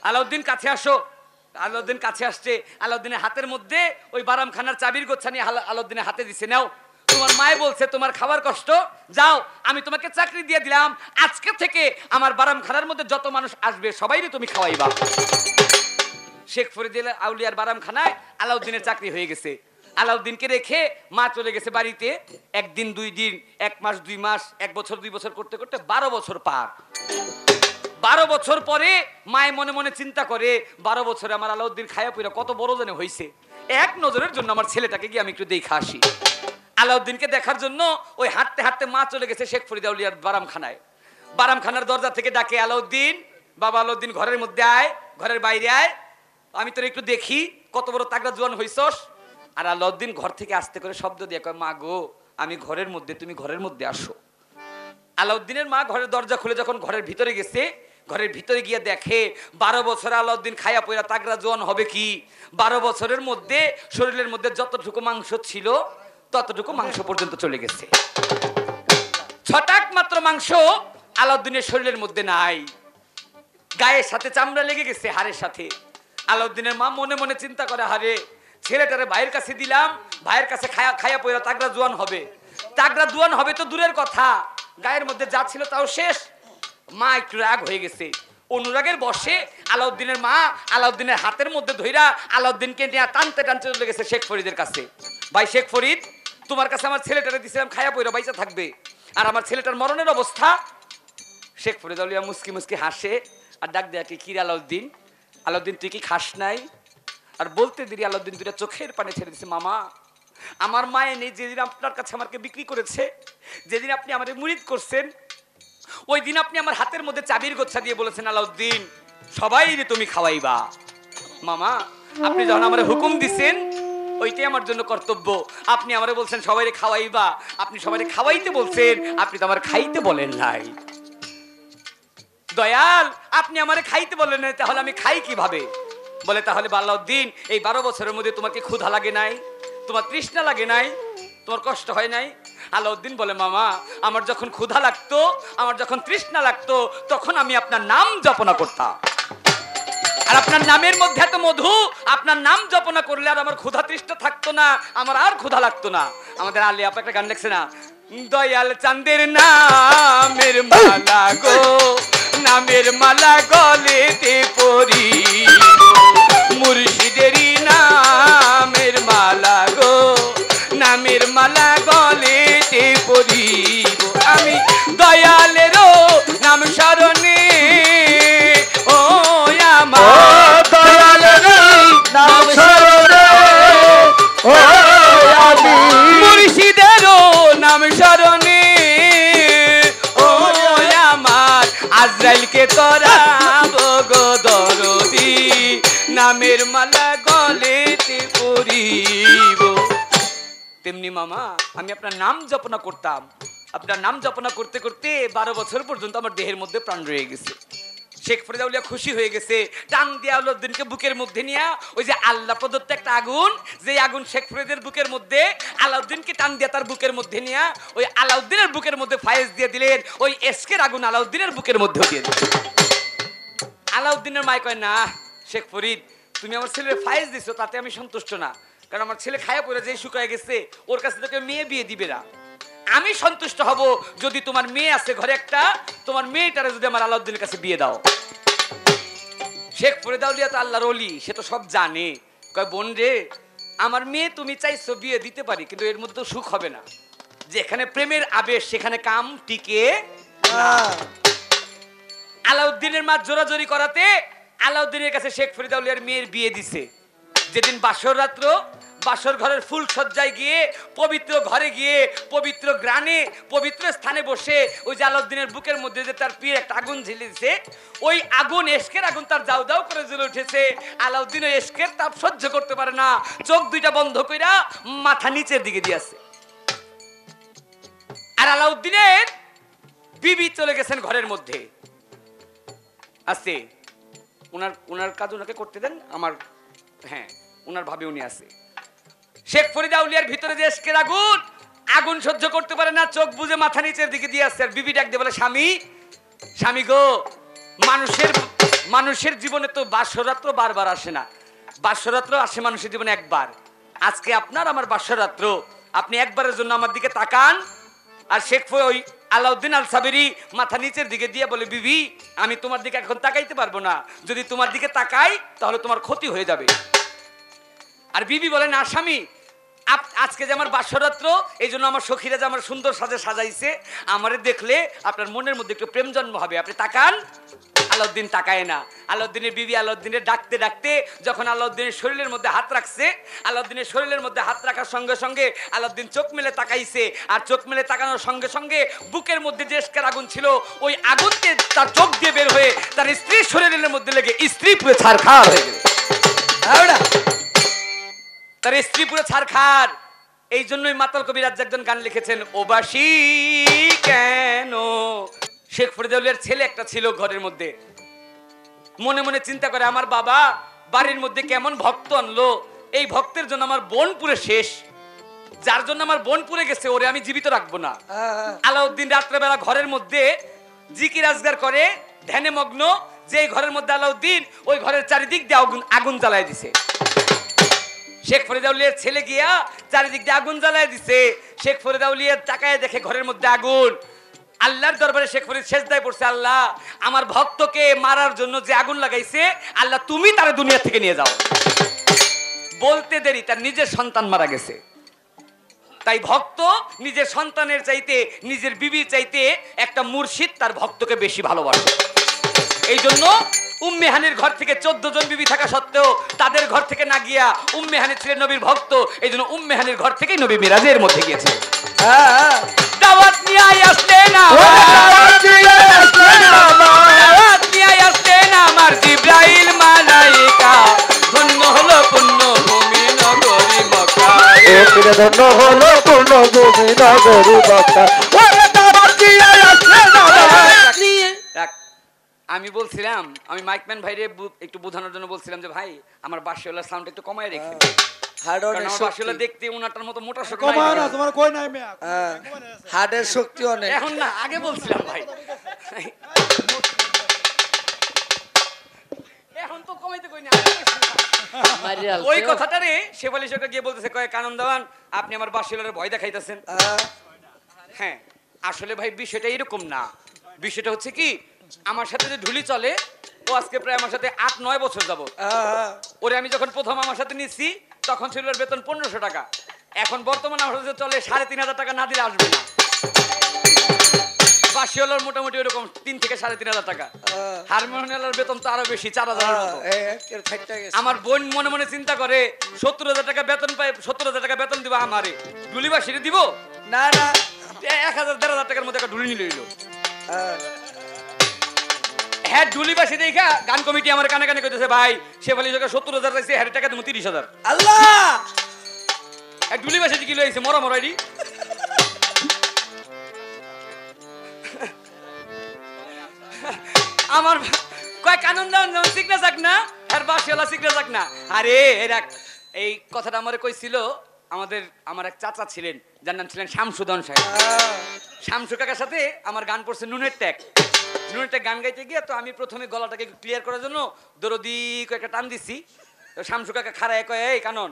আলাউদ্দিন কাছে আসো আলাউদ্দিন কাছে আসছে, আলাউদ্দিনের হাতের মধ্যে ওই বারামখানার চাবির গোচ্ছা নিয়ে আলাউদ্দিনের হাতে দিছে, নাও। তোমার মায় বলছে, তোমার খাবার কষ্ট, যাও, আমি তোমাকে চাকরি দিয়ে দিলাম। আজকে থেকে আমার বারামখানার মধ্যে যত মানুষ আসবে সবাইকে তুমি খাওয়াইবা। শেখ ফরিদুল আউলিয়ার বারামখানায় আলাউদ্দিনের চাকরি হয়ে গেছে। আলাউদ্দিনকে রেখে মা চলে গেছে বাড়িতে। একদিন, দুই দিন, এক মাস, দুই মাস, এক বছর, দুই বছর করতে করতে বারো বছর পার। বারো বছর পরে মায়ে মনে মনে চিন্তা করে, বারো বছরে আমার আলাউদ্দিন খায়া পুরা কত বড় জানে হয়েছে এক নজরের জন্য আমার ছেলেটাকে গিয়ে আমি একটু দেখে আসি। আলাউদ্দিনকে দেখার জন্য ওই হাঁটতে হাঁটতে মা চলে গেছে শেখ ফরিদাউলিয়ার বারামখানায়। বারামখানার দরজা থেকে ডাকে, আলাউদ্দিন, বাবা আলাউদ্দিন ঘরের মধ্যে আয়, ঘরের বাইরে আয়। আমি তোর একটু দেখি, কত বড় তাগড়া জোয়ান হইছস? আর আলাউদ্দিন ঘর থেকে আসতে করে শব্দ দিয়ে কয়, মা গো, আমি ঘরের মধ্যে, তুমি ঘরের মধ্যে আসো। আলাউদ্দিনের মা ঘরের দরজা খুলে যখন ঘরের ভিতরে গেছে ঘরের ভিতরে গিয়ে দেখে, বারো বছর আলাউদ্দিন খায়া পয়রা তাগড়া জোয়ান হবে কি? বারো বছরের মধ্যে, শরীরের মধ্যে যতটুকু মাংস ছিল, ততটুকু মাংস পর্যন্ত চলে গেছে। ছটাক মাত্র মাংস আলাউদ্দিনের শরীরের মধ্যে নাই। গায়ের সাথে চামড়া লেগে গেছে হাড়ের সাথে। আলাউদ্দিনের মা মনে মনে চিন্তা করে, হারে, ছেলেটারে ভাইয়ের কাছে দিলাম, ভাইয়ের কাছে খায়া খায়া পয়রা তাগড়া জোয়ান হবে। তাগড়া জোয়ান হবে তো দূরের কথা, গায়ের মধ্যে যা ছিল তাও শেষ। মা একটু রাগ হয়ে গেছে। অনুরাগের বসে আলাউদ্দিনের মা আলাউদ্দিনের হাতের মধ্যে ধইরা আলাউদ্দিনকে নিয়ে টানতে টানতে চলে গেছে শেখ ফরিদের কাছে। ভাই শেখ ফরিদ, তোমার কাছে আমার ছেলেটারে দিছিলাম, খায়া পয়রা বাইচা থাকবে। আর আমার ছেলেটার মরণের অবস্থা, শেখ ফরিদ আউলিয়া মুসকি মুসকি হাসে, আর ডাক দেয়া কি, কির আলাউদ্দিন? আলাউদ্দিন, তুই কি খাস নাই? আর বলতে দেরি, আলাউদ্দিন দুটা চোখের পানি ছেড়ে দিছে, মামা, আমার মায়ে নেই, যেদিন আপনার কাছে আমাকে বিক্রি করেছে, যেদিন আপনি আমাদের মুরিদ করছেন ওই দিন আপনি আমার হাতের মধ্যে চাবির গোচ্ছা দিয়ে বলেছেন, আলাউদ্দিন, সবাই তুমি খাওয়াইবা। মামা, আপনি যখন আমার হুকুম দিছেন, ওইটাই আমার জন্য কর্তব্য। আপনি আমারে বলছেন, সবাই খাওয়াইবা। আপনি সবাই খাওয়াইতে বলছেন, আপনি তো আমার খাইতে বলেন নাই। দয়াল, আপনি আমারে খাইতে বলেন না তাহলে আমি খাই কীভাবে? বলে, তাহলে বাল্লাউদ্দিন এই বারো বছরের মধ্যে তোমার কি ক্ষুধা লাগে নাই? তোমার তৃষ্ণা লাগে নাই? তোমার কষ্ট হয় নাই? আলাউদ্দিন বলে, মামা, আমার যখন ক্ষুধা লাগতো, আমার যখন তৃষ্ণা লাগতো, তখন আমি আপনার নাম জপনা করতাম। আর আপনার নামের মধ্যে এত মধু, আপনার নাম জপনা করলে আর আমার ক্ষুধা তৃষ্ণা থাকতো না, আমার আর ক্ষুধা লাগতো না। আমাদের আলী আপা একটা গান লেখছে না, দয়াল চাঁদের নামের মালা গো, নামের মালা গলেতে পরি, মুর্শিদেরই আজরাইলকে গো দরদি। নামের মালা গলেতে পরিব। তেমনি মামা, আমি আপনার নাম জপনা করতাম। আপনার নাম জপনা করতে করতে বারো বছর পর্যন্ত আমার দেহের মধ্যে প্রাণ রয়ে গেছে। শেখ ফরিদাউলিয়া খুশি হয়ে গেছে। টান দিয়ে আলাউদ্দিনকে বুকের মধ্যে নিয়ে, ওই যে আল্লাহ প্রদত্ত একটা আগুন যে আগুন শেখ ফরিদের বুকের মধ্যে, আলাউদ্দিনকে টান দিয়ে তার বুকের মধ্যে নিয়ে, ওই আলাউদ্দিনের বুকের মধ্যে ফায়েজ দিয়ে দিলেন, ওই এসকের আগুন আলাউদ্দিনের বুকের মধ্যেও দিয়ে দিলেন। আলাউদ্দিনের মায় কয়, না, শেখ ফরিদ, তুমি আমার ছেলের ফায়েজ দিছো, তাতে আমি সন্তুষ্ট না। কারণ আমার ছেলে খায়া পড়ে যে শুকায় গেছে, ওর কাছে তোকে মেয়ে বিয়ে দিবে না। আমি সন্তুষ্ট হব যদি তোমার মেয়ে আছে ঘরে একটা। তোমার মেয়েটারে যদি আমার আলাউদ্দিনের কাছে বিয়ে দাও। শেখ ফরিদাউলিয়া তো আল্লাহর অলি সে তো সব জানে। কয়, বোন রে, আমার মেয়ে তুমি চাইছো বিয়ে দিতে পারি, কিন্তু এর মধ্যে তো সুখ হবে না। যেখানে প্রেমের আবেশ, সেখানে কাম টিকে আলাউদ্দিনের মা জোরাজোরি করাতে আলাউদ্দিনের কাছে শেখ ফরিদাউলিয়ার মেয়ের বিয়ে দিছে। যেদিন বাসর রাত্র বাসর ঘরের ফুল সজ্জায় গিয়ে, পবিত্র ঘরে গিয়ে, পবিত্র গ্রানে, পবিত্র স্থানে বসে ওই যে আলাউদ্দিনের বুকের মধ্যে যে তার প্রিয় একটা আগুন ঝেলে দিছে ওই আগুন এসকের আগুন তার দাউ দাউ করে জ্বলে উঠেছে। আলাউদ্দিন ওই এসকের তাপ সহ্য করতে পারে না। চোখ দুইটা বন্ধ কইরা মাথা নিচের দিকে দিয়েছে আর আলাউদ্দিনের বিবি চলে গেছেন ঘরের মধ্যে। আছে ওনার ওনার কাজ ওনাকে করতে দেন, আমার হ্যাঁ ওনার ভাবে উনি আছে শেখ ফরিদা উলিয়ার ভিতরে যে এসকের আগুন আগুন সহ্য করতে পারে না, চোখ বুঝে মাথা নিচের দিকে দিয়ে আসছে। আর বিবি ডাক দিয়ে বলে, স্বামী স্বামী গো, মানুষের মানুষের জীবনে তো বাসরাত্র বারবার আসে না। বাসরাত্র আসে মানুষের জীবনে একবার। আজকে আপনার আমার বাসরাত্র। আপনি একবারের জন্য আমার দিকে তাকান। আর শেখ ওই আলাউদ্দিন আল সাবেরি মাথা নিচের দিকে দিয়ে বলে, বিবি, আমি তোমার দিকে এখন তাকাইতে পারব না। যদি তোমার দিকে তাকাই, তাহলে তোমার ক্ষতি হয়ে যাবে। আর বিবি বলেন আসামি আপ- আজকে যে আমার বাসরাত্র এই জন্য আমার সখীরা যে আমার সুন্দর সাজে সাজাইছে, আমারে দেখলে আপনার মনের মধ্যে একটু প্রেম জন্ম হবে। আপনি তাকান, আলাউদ্দিন তাকায় না। আলাউদ্দিনের বিবি আলাউদ্দিনের ডাকতে ডাকতে যখন আলাউদ্দিনের শরীরের মধ্যে হাত রাখছে, আলাউদ্দিনের শরীরের মধ্যে হাত রাখার সঙ্গে সঙ্গে আলাউদ্দিন চোখ মেলে তাকাইছে। আর চোখ মেলে তাকানোর সঙ্গে সঙ্গে বুকের মধ্যে যে এসকের আগুন ছিল, ওই আগুনকে তার চোখ দিয়ে বের হয়ে তার স্ত্রীর শরীরের মধ্যে লেগে স্ত্রী পুরো ছাড়খাড় হয়ে গেল। আউড়া। তার স্ত্রী পুরো ছাড়খার এই জন্যই মাতাল কবি রাজ্য একজন গান লিখেছেন ওবাসী কেন? শেখ ফরিদুলের ছেলে একটা ছিল ঘরের মধ্যে। মনে মনে চিন্তা করে আমার বাবা বাড়ির মধ্যে কেমন ভক্ত আনলো। এই ভক্তের জন্য আমার বোন পুরে শেষ। যার জন্য আমার বোন পুরে গেছে ওরে আমি জীবিত রাখব না। আলাউদ্দিন রাত্রেবেলা ঘরের মধ্যে জিকি রাজগার করে ধ্যানে মগ্ন যে ঘরের মধ্যে আলাউদ্দিন ওই ঘরের চারিদিক দিয়ে আগুন আগুন জ্বালায় দিছে। শেখ ফরিদাউলিয়ার ছেলে গিয়া চারিদিক দিয়ে আগুন জ্বালায় দিছে। শেখ ফরিদাউলিয়ার তাকায় দেখে ঘরের মধ্যে আগুন। আল্লাহর দরবারে শেখ ফরিদ শেষদায় পড়ছে, আল্লাহ, আমার ভক্তকে মারার জন্য যে আগুন লাগাইছে, আল্লাহ, তুমি তার দুনিয়া থেকে নিয়ে যাও। বলতে দেরি, তার নিজের সন্তান মারা গেছে। তাই ভক্ত নিজের সন্তানের চাইতে, নিজের বিবির চাইতে একটা মুর্শিদ তার ভক্তকে বেশি ভালোবাসে। এই জন্য উম্মেহানির ঘর থেকে চোদ্দ জন বিবি থাকা সত্ত্বেও তাদের ঘর থেকে না গিয়া উম্মেহানি ছিলেন নবীর ভক্ত এই জন্য উম্মেহানির ঘর থেকেই নবী মিরাজের মধ্যে গিয়েছে। হ্যাঁ। হ্যাঁ দাওয়াত নিয়ে আসলেন আমার। দাওয়াত নিয়ে আসলেন আমার। জিব্রাইল মালাইকা ধন্য হলো পুণ্য ভূমি নগরী মক্কা। ধন্য হলো পূর্ণ ভূমি নগরী বক্তা ওরে দাবার দিয়ে আসলে রাখ। আমি বলছিলাম আমি মাইকম্যান ভাইরে একটু বোঝানোর জন্য বলছিলাম যে ভাই আমার বাসিওয়ালার সাউন্ড একটু কমায় রেখে হার্ড কারণ অনেক আমার শক্তি। বাসিওয়ালা দেখতে উনাটার মতো মোটা সোটা না তোমার কই নাই হ্যাঁ। হার্টের শক্তি অনেক। এখন না আগে বলছিলাম ভাই। এখন তো কমাইতে কই না ওই কথাটা রে শেফালি সরকার গিয়ে বলতেছে কয় কানন দেওয়ান আপনি আমার বাসিওয়ালার ভয় দেখাইতেছেন। হ্যাঁ, হ্যাঁ আসলে ভাই বিষয়টা এরকম না। বিষয়টা হচ্ছে কি আমার সাথে যে ঢুলি চলে ও আজকে প্রায় আমার সাথে আট নয় বছর যাব। ওরে আমি যখন প্রথম আমার সাথে নিচ্ছি তখন ছিল বেতন পনেরোশো টাকা। এখন বর্তমানে আমার সাথে চলে সাড়ে তিন হাজার টাকা না দিলে আসবে না। বাসিওয়ালার মোটামুটি ওরকম তিন থেকে সাড়ে তিন হাজার টাকা। হারমোনিয়ালার বেতন তো আরও বেশি চার হাজার এই একের ফাইটটা গেছে। আমার বোন মনে মনে চিন্তা করে সত্তর হাজার টাকা বেতন পাই সত্তর হাজার টাকা বেতন দিব আমারে। ডুলিবাসীরে দিব? না না। এক হাজার দেড় হাজার টাকার মধ্যে একটা ঢুলি নিয়ে লইলো। হ্যাঁ, হ্যাঁ ঢুলিবাসী দেখা গান কমিটি আমার কানে কানে কইতেছে ভাই শেফালি সরকার সত্তর হাজার চাইছে হ্যাঁ টাকা দেবো তিরিশ হাজার। আল্লাহ! এক ঢুলিবাসী কি লইছে মরা মরাইডি আমার কয়েক আনন্দ আনন্দ শিখনা যাক না আর বাসিওয়ালা শিখনা যাক না। আরে এরা এই কথাটা আমার কইছিল আমাদের আমার এক চাচা ছিলেন যার নাম ছিলেন শামসুদন সাহেব। হ্যাঁ, শামসু কাকার সাথে আমার গান পড়ছে নুনের ট্যাগ নুনের ট্যাগ গান গাইতে গিয়ে তো আমি প্রথমে গলাটাকে ক্লিয়ার করার জন্য দরদি কয়েকটা টান দিছি। শামসু কাকা খারায় কয়, এই কানন,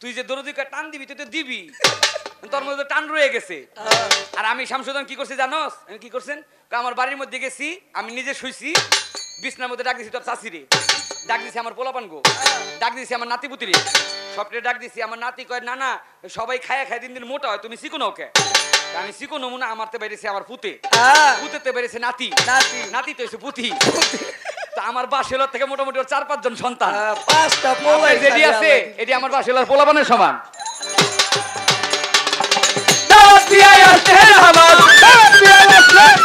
তুই যে দরদি কয়ে টান দিবি, তুই তো দিবি। তোর মধ্যে টান রয়ে গেছে। আর আমি শামসুদন কি করছি জানোস? আমি কি করছেন? আমার বাড়ির মধ্যে গেছি, আমি নিজে শুইছি, বিছনার মধ্যে ডাক দিছি তোর চাষিরে ডাক দিছি আমার পোলাপান গো। ডাক দিছি আমার নাতি পুতিরে। সবটা ডাক দিছি আমার নাতি কয় না না সবাই খায় খায় দিন দিন মোটা হয়, তুমি শিখো ওকে। আমি শিখো নমুনা আমারতে আমার পুতে। পুতেতে নাতি। নাতি। নাতি তো হয়েছে পুতি। আমার বাসেলার থেকে মোটামুটি চার পাঁচজন সন্তান। হ্যাঁ, পাঁচটা আমার পোলাই যেটি আছে এটি আমার বাসেলার পোলাপানের সমান।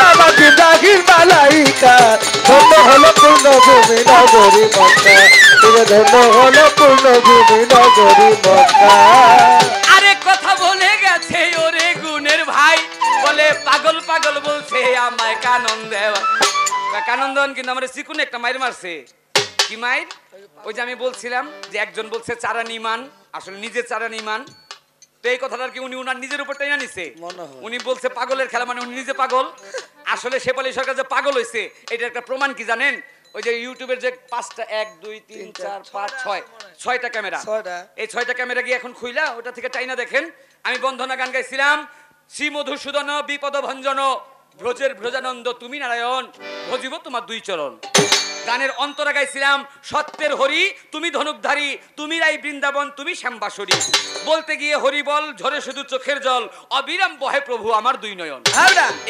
আমার জিন্দাগির মালাইকা। ধন্য হলো পূর্ণ ভূমি নগরী বক্তা ধন্য হলো পূর্ণ ভূমি নগরী বক্তা আরে কথা বলে গেছে ভাই বলে পাগল পাগল বলছে আমায় কানন দেওয়া। কানন্দন কিন্তু আমার চিকুন একটা মাইর মারছে। কি মাইর? ওই যে আমি বলছিলাম যে একজন বলছে চারা নিমান আসলে নিজে চারা নিমান তো এই কথাটা কি উনি উনার নিজের উপর টেনে নিছে? উনি বলছে পাগলের খেলা মানে উনি নিজে পাগল। আসলে শেপালি সরকার যে পাগল হয়েছে এটা একটা প্রমাণ কি জানেন? ওই যে ইউটিউবের যে পাঁচটা এক দুই তিন চার পাঁচ ছয় ছয়টা ক্যামেরা। এই ছয়টা ক্যামেরা গিয়ে এখন খুইলা? ওটা থেকে চাইনা দেখেন। আমি বন্ধনা গান গাইছিলাম। শ্রী মধুসূদন বিপদ ভঞ্জন ব্রজের ব্রজানন্দ তুমি নারায়ণ ভজিব তোমার দুই চরণ। গানের অন্তরা গাইছিলাম সত্যের হরি তুমি ধনুকধারী তুমি রাই বৃন্দাবন তুমি শ্যামবাসরী। বলতে গিয়ে হরি বল ঝরে শুধু চোখের জল অবিরাম বহে প্রভু আমার দুই নয়ন।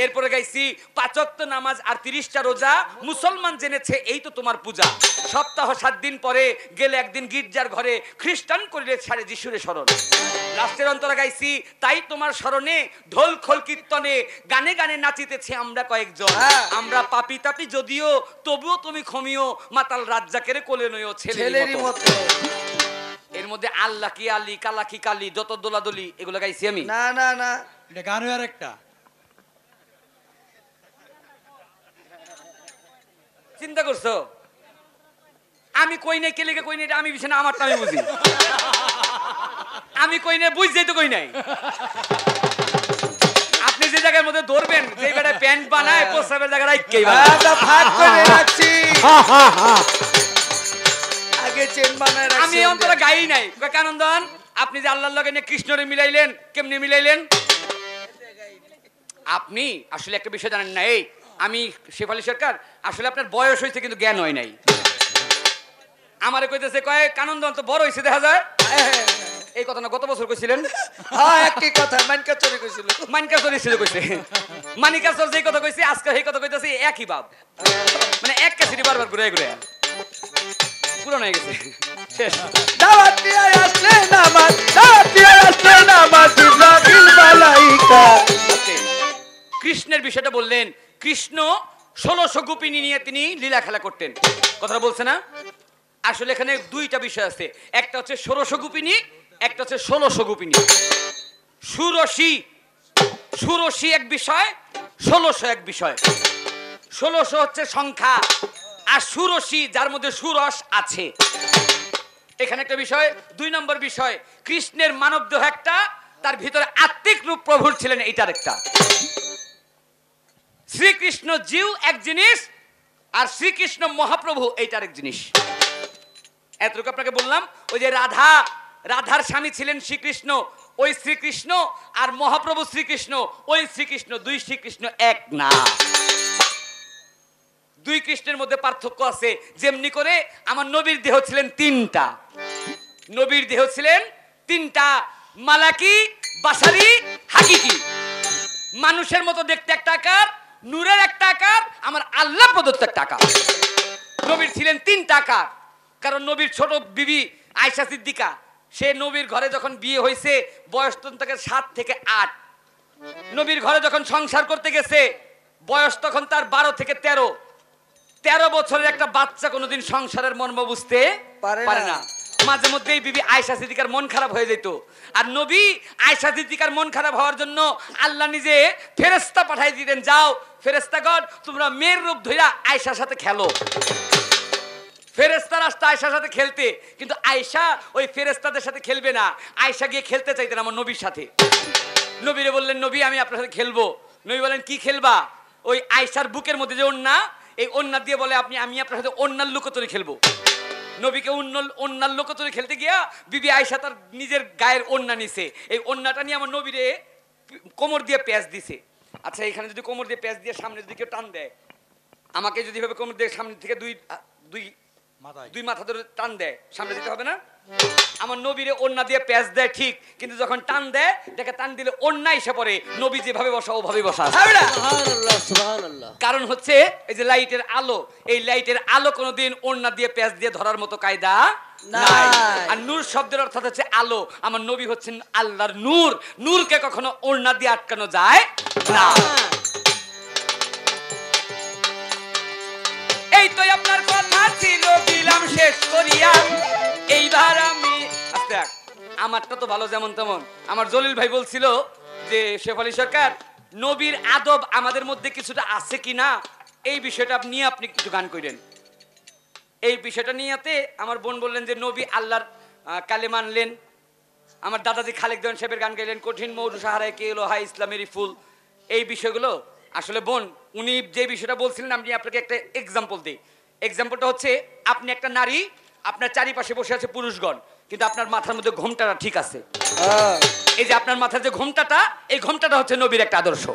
এরপরে গাইছি পাঁচক্ত নামাজ আর তিরিশটা রোজা মুসলমান জেনেছে এই তো তোমার পূজা। সপ্তাহ সাত দিন পরে গেলে একদিন গির্জার ঘরে খ্রিস্টান করিলে ছাড়ে যিশুরে স্মরণ লাস্টের অন্তরা গাইছি তাই তোমার স্মরণে ঢোল খোল কীর্তনে গানে গানে নাচিতেছে আমরা কয়েকজন। হ্যাঁ। আমরা পাপি তাপি যদিও তবুও তুমি ক্ষমিও মাতাল রাজ্জাকের কোলে নইও ছেলেরই মতো। এর মধ্যে আল্লাহ কি আলী কালা কি কালি যত দোলাদলি এগুলো গাইছি আমি। না না না। এটা গান আর একটা। চিন্তা করছ? আমি কই নাই কে লেগে কই নাই আমি বিছানা আমার আমি বুঝি। আমি কই নাই বুঝতেই তো কই নাই। যে জায়গার মধ্যে ধরবেন যে বেড়ায় প্যান্ট বানায় প্রস্রাবের জায়গায় রাখকেই ভাগ করে রাখছি। আগে চেন বানায় আমি অন্তরা গাই নাই। কানন্দন আপনি যে আল্লাহর লগে নিয়ে কৃষ্ণরে মিলাইলেন কেমনি মিলাইলেন? আপনি আসলে একটা বিষয় জানেন না এই আমি শেফালি সরকার আসলে আপনার বয়স হয়েছে কিন্তু জ্ঞান হয় নাই। আমারে কইতেছে কয় কানন্দন তো বড় হয়েছে দেখা যায়? এই কথা না গত বছর কইছিলেন? হ্যাঁ একই কথা মানকা চলে গেছিল মানিকার চলে ছিল কইছে। মানিকার চল যেই কথা কইছে আজকে সেই কথা কইতেছে একই বাপ। মানে এক কাছে বারবার ঘুরে ঘুরে পুরনো হয়ে গেছে। শেষ। দাওয়াত দিয়ে আসলে নামাজ দাওয়াত দিয়ে আসলে নামাজ জিব্রাইল মালাইকা। কৃষ্ণের বিষয়টা বললেন কৃষ্ণ ষোলোশো গোপিনী নিয়ে তিনি লীলা খেলা করতেন। কথাটা বলছে না? আসলে এখানে দুইটা বিষয় আছে। একটা হচ্ছে ষোলোশো গোপিনী একটা হচ্ছে ষোলোশো গোপিনী সুরসী সুরসী এক বিষয়, ষোলোশো এক বিষয়। ষোলোশো হচ্ছে সংখ্যা, আর সুরসী যার মধ্যে সুরস আছে। এখানে একটা বিষয়, দুই নম্বর বিষয়, কৃষ্ণের মানব দেহ একটা, তার ভিতরে আত্মিক রূপ প্রভুর ছিলেন, এইটার একটা। শ্রীকৃষ্ণ জিউ এক জিনিস, আর শ্রীকৃষ্ণ মহাপ্রভু এইটার এক জিনিস। এতটুকু আপনাকে বললাম, ওই যে রাধা রাধার স্বামী ছিলেন শ্রীকৃষ্ণ, ওই শ্রীকৃষ্ণ আর মহাপ্রভু শ্রীকৃষ্ণ, ওই শ্রীকৃষ্ণ, দুই শ্রীকৃষ্ণ এক না। দুই কৃষ্ণের মধ্যে পার্থক্য আছে, যেমনি করে আমার নবীর দেহ ছিলেন তিনটা। নবীর দেহ ছিলেন তিনটা, মালাকি, বাসারি, হাকিকি। মানুষের মতো দেখতে একটা আকার, নূরের একটা আকার, আমার আল্লাহ প্রদত্ত একটা আকার। নবীর ছিলেন তিনটা আকার, কারণ নবীর ছোট বিবি আয়সা সিদ্দিকা সে নবীর ঘরে যখন বিয়ে হয়েছে বয়স তখন থেকে সাত থেকে আট। নবীর ঘরে যখন সংসার করতে গেছে বয়স তখন তার বারো থেকে তেরো। তেরো বছরের একটা বাচ্চা কোনোদিন সংসারের মর্ম বুঝতে পারে না। পারে না। মাঝে মধ্যেই বিবি আয়সা সিদ্দিকার মন খারাপ হয়ে যেত। আর নবী আয়সা সিদ্দিকার মন খারাপ হওয়ার জন্য আল্লাহ নিজে ফেরেস্তা পাঠাই দিতেন যাও ফেরেস্তাগণ তোমরা মেয়ের রূপ ধইরা আয়সার সাথে খেলো। ফেরেস্তার আসতে আয়সার সাথে খেলতে, কিন্তু আয়সা ওই ফেরেস্তাদের সাথে খেলবে না। আয়সা গিয়ে খেলতে চাইতেন আমার নবীর সাথে। নবীরে বললেন, নবী, আমি আপনার সাথে খেলব। নবী বলেন, কি খেলবা? ওই আয়সার বুকের মধ্যে যে ওন্না, এই ওন্না দিয়ে বলে, আপনি, আমি আপনার সাথে অন্যার লুকোতরি খেলব। নবীকে অন্য, অন্যার লোকতরে খেলতে গিয়া বিবি আয়সা তার নিজের গায়ের ওন্না নিছে। এই ওন্নাটা নিয়ে আমার নবীরে কোমর দিয়ে পেঁয়াজ দিছে। আচ্ছা এখানে যদি কোমর দিয়ে পেঁয়াজ দিয়ে সামনে যদি কেউ টান দেয়, আমাকে যদি ভাবে কোমর দিয়ে সামনে থেকে দুই দুই দুই মাথা ধরে টান দেয় সামনে দিতে হবে না? আমার নবীরে ওন্না দিয়ে প্যাঁচ দেয় ঠিক। কিন্তু যখন টান দেয় দেখে টান দিলে ওন্না এসে পড়ে। নবী যেভাবে বসা ওভাবে বসা কারণ হচ্ছে এই যে লাইটের আলো এই লাইটের আলো কোনোদিন ওন্না দিয়ে প্যাঁচ দিয়ে ধরার মতো কায়দা। আর নূর শব্দের অর্থাৎ হচ্ছে আলো। আমার নবী হচ্ছেন আল্লাহর নূর। নূরকে কখনো ওন্না দিয়ে আটকানো যায় না। আস্তে আমারটা তো ভালো যেমন তেমন। আমার জলিল ভাই বলছিল যে, শেফালি সরকার, নবীর আদব আমাদের মধ্যে কিছুটা আছে কি না, এই বিষয়টা আপনি আপনি কিছু গান করেন এই বিষয়টা নিয়েতে আমার বোন বললেন যে, নবী আল্লাহর কালে মানলেন। আমার দাদাজি খালেক দেওয়ান সাহেবের গান গাইলেন, কঠিন মৌর সাহারায় কে এলো হাই ইসলামেরই ফুল। এই বিষয়গুলো, আসলে বোন, উনি যে বিষয়টা বলছিলেন, আমি আপনাকে একটা এক্সাম্পল দিই। এক্সাম্পলটা হচ্ছে, আপনি একটা নারী আপনার চারিপাশে বসে আছে পুরুষগণ কিন্তু আপনার মাথার মধ্যে ঘোমটাটা ঠিক আছে। হ্যাঁ। এই যে আপনার মাথার যে ঘোমটাটা এই ঘোমটাটা হচ্ছে নবীর একটা আদর্শ।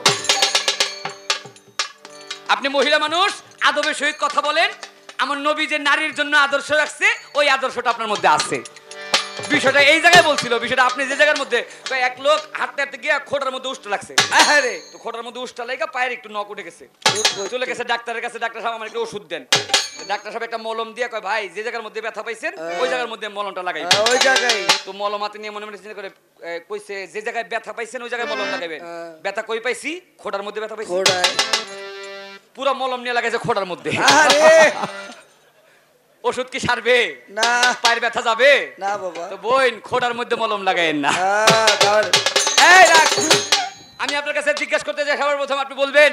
আপনি মহিলা মানুষ আদবের সহিত কথা বলেন আমার নবী যে নারীর জন্য আদর্শ রাখছে ওই আদর্শটা আপনার মধ্যে আছে। বিষয়টা এই জায়গায় বলছিল বিষয়টা আপনি যে জায়গার মধ্যে তো এক লোক হাঁটতে হাঁটতে গিয়ে খোটার মধ্যে উষ্ঠ লাগছে। আরে তো খোটার মধ্যে উষ্ঠ লাগা পায়ের একটু নখ উঠে গেছে। চলে গেছে ডাক্তারের কাছে ডাক্তার সাহেব আমার একটু ওষুধ দেন। ডাক্তার সাহেব একটা মলম দিয়ে কয় ভাই যে জায়গার মধ্যে ব্যথা পাইছেন ওই জায়গার মধ্যে মলমটা লাগাই ওই জায়গায়। তো মলম হাতে নিয়ে মনে মনে চিন্তা করে কইছে যে জায়গায় ব্যথা পাইছেন ওই জায়গায় মলম লাগাবেন ব্যথা কই পাইছি? খোটার মধ্যে ব্যথা পাইছি? পুরো মলম নিয়ে লাগাইছে খোটার মধ্যে। আরে ওষুধ কি সারবে? না। পায়ের ব্যথা যাবে? না বাবা। তো বোন খোটার মধ্যে মলম লাগাইন না। এই রাখ। আমি আপনার কাছে জিজ্ঞেস করতে চাই সবার প্রথম আপনি বলবেন।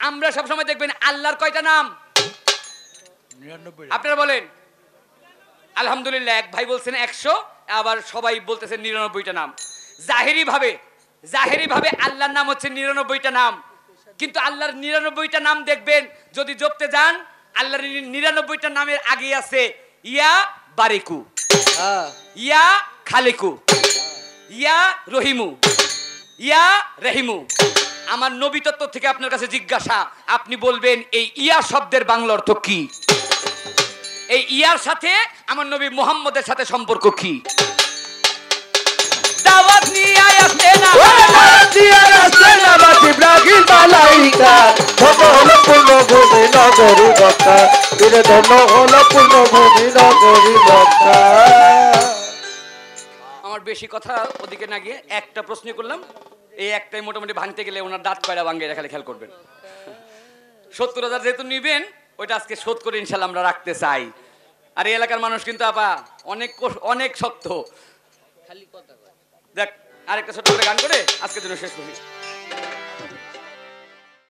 আমরা সবসময় দেখবেন আল্লাহর কয়টা নাম? নিরানব্বই আপনারা বলেন আলহামদুলিল্লাহ এক ভাই বলছেন একশো আবার সবাই বলতেছেন নিরানব্বইটা নাম। জাহেরি ভাবে জাহেরি ভাবে আল্লাহর নাম হচ্ছে নিরানব্বইটা নাম। কিন্তু আল্লাহর নিরানব্বইটা নাম দেখবেন যদি জপতে যান আল্লাহর নিরানব্বইটা নামের আগে আছে ইয়া বারিকু হ্যাঁ। ইয়া খালেকু ইয়া রহিমু ইয়া রহিমু। আমার নবী তত্ত্ব থেকে আপনার কাছে জিজ্ঞাসা আপনি বলবেন এই ইয়া শব্দের বাংলা অর্থ কি? এই ইয়ার সাথে আমার নবী মোহাম্মদের সাথে সম্পর্ক কি? নগরী মক্কা তীরে ধন্য হলো পূর্ণভূমি নগরী মক্কা আমার বেশি কথা ওদিকে না গিয়ে একটা প্রশ্ন করলাম। এই একটাই মোটামুটি ভাঙতে গেলে ওনার দাঁত কয়টা ভাঙ্গে খালি খেয়াল করবেন। সত্তর হাজার যেহেতু নিবেন ওইটা আজকে শোধ করে ইনশাল্লাহ আমরা রাখতে চাই। আর এই এলাকার মানুষ কিন্তু আপা অনেক কষ- অনেক শক্ত। দেখ আরেকটা ছোট করে গান করে আজকের জন্য শেষ করি।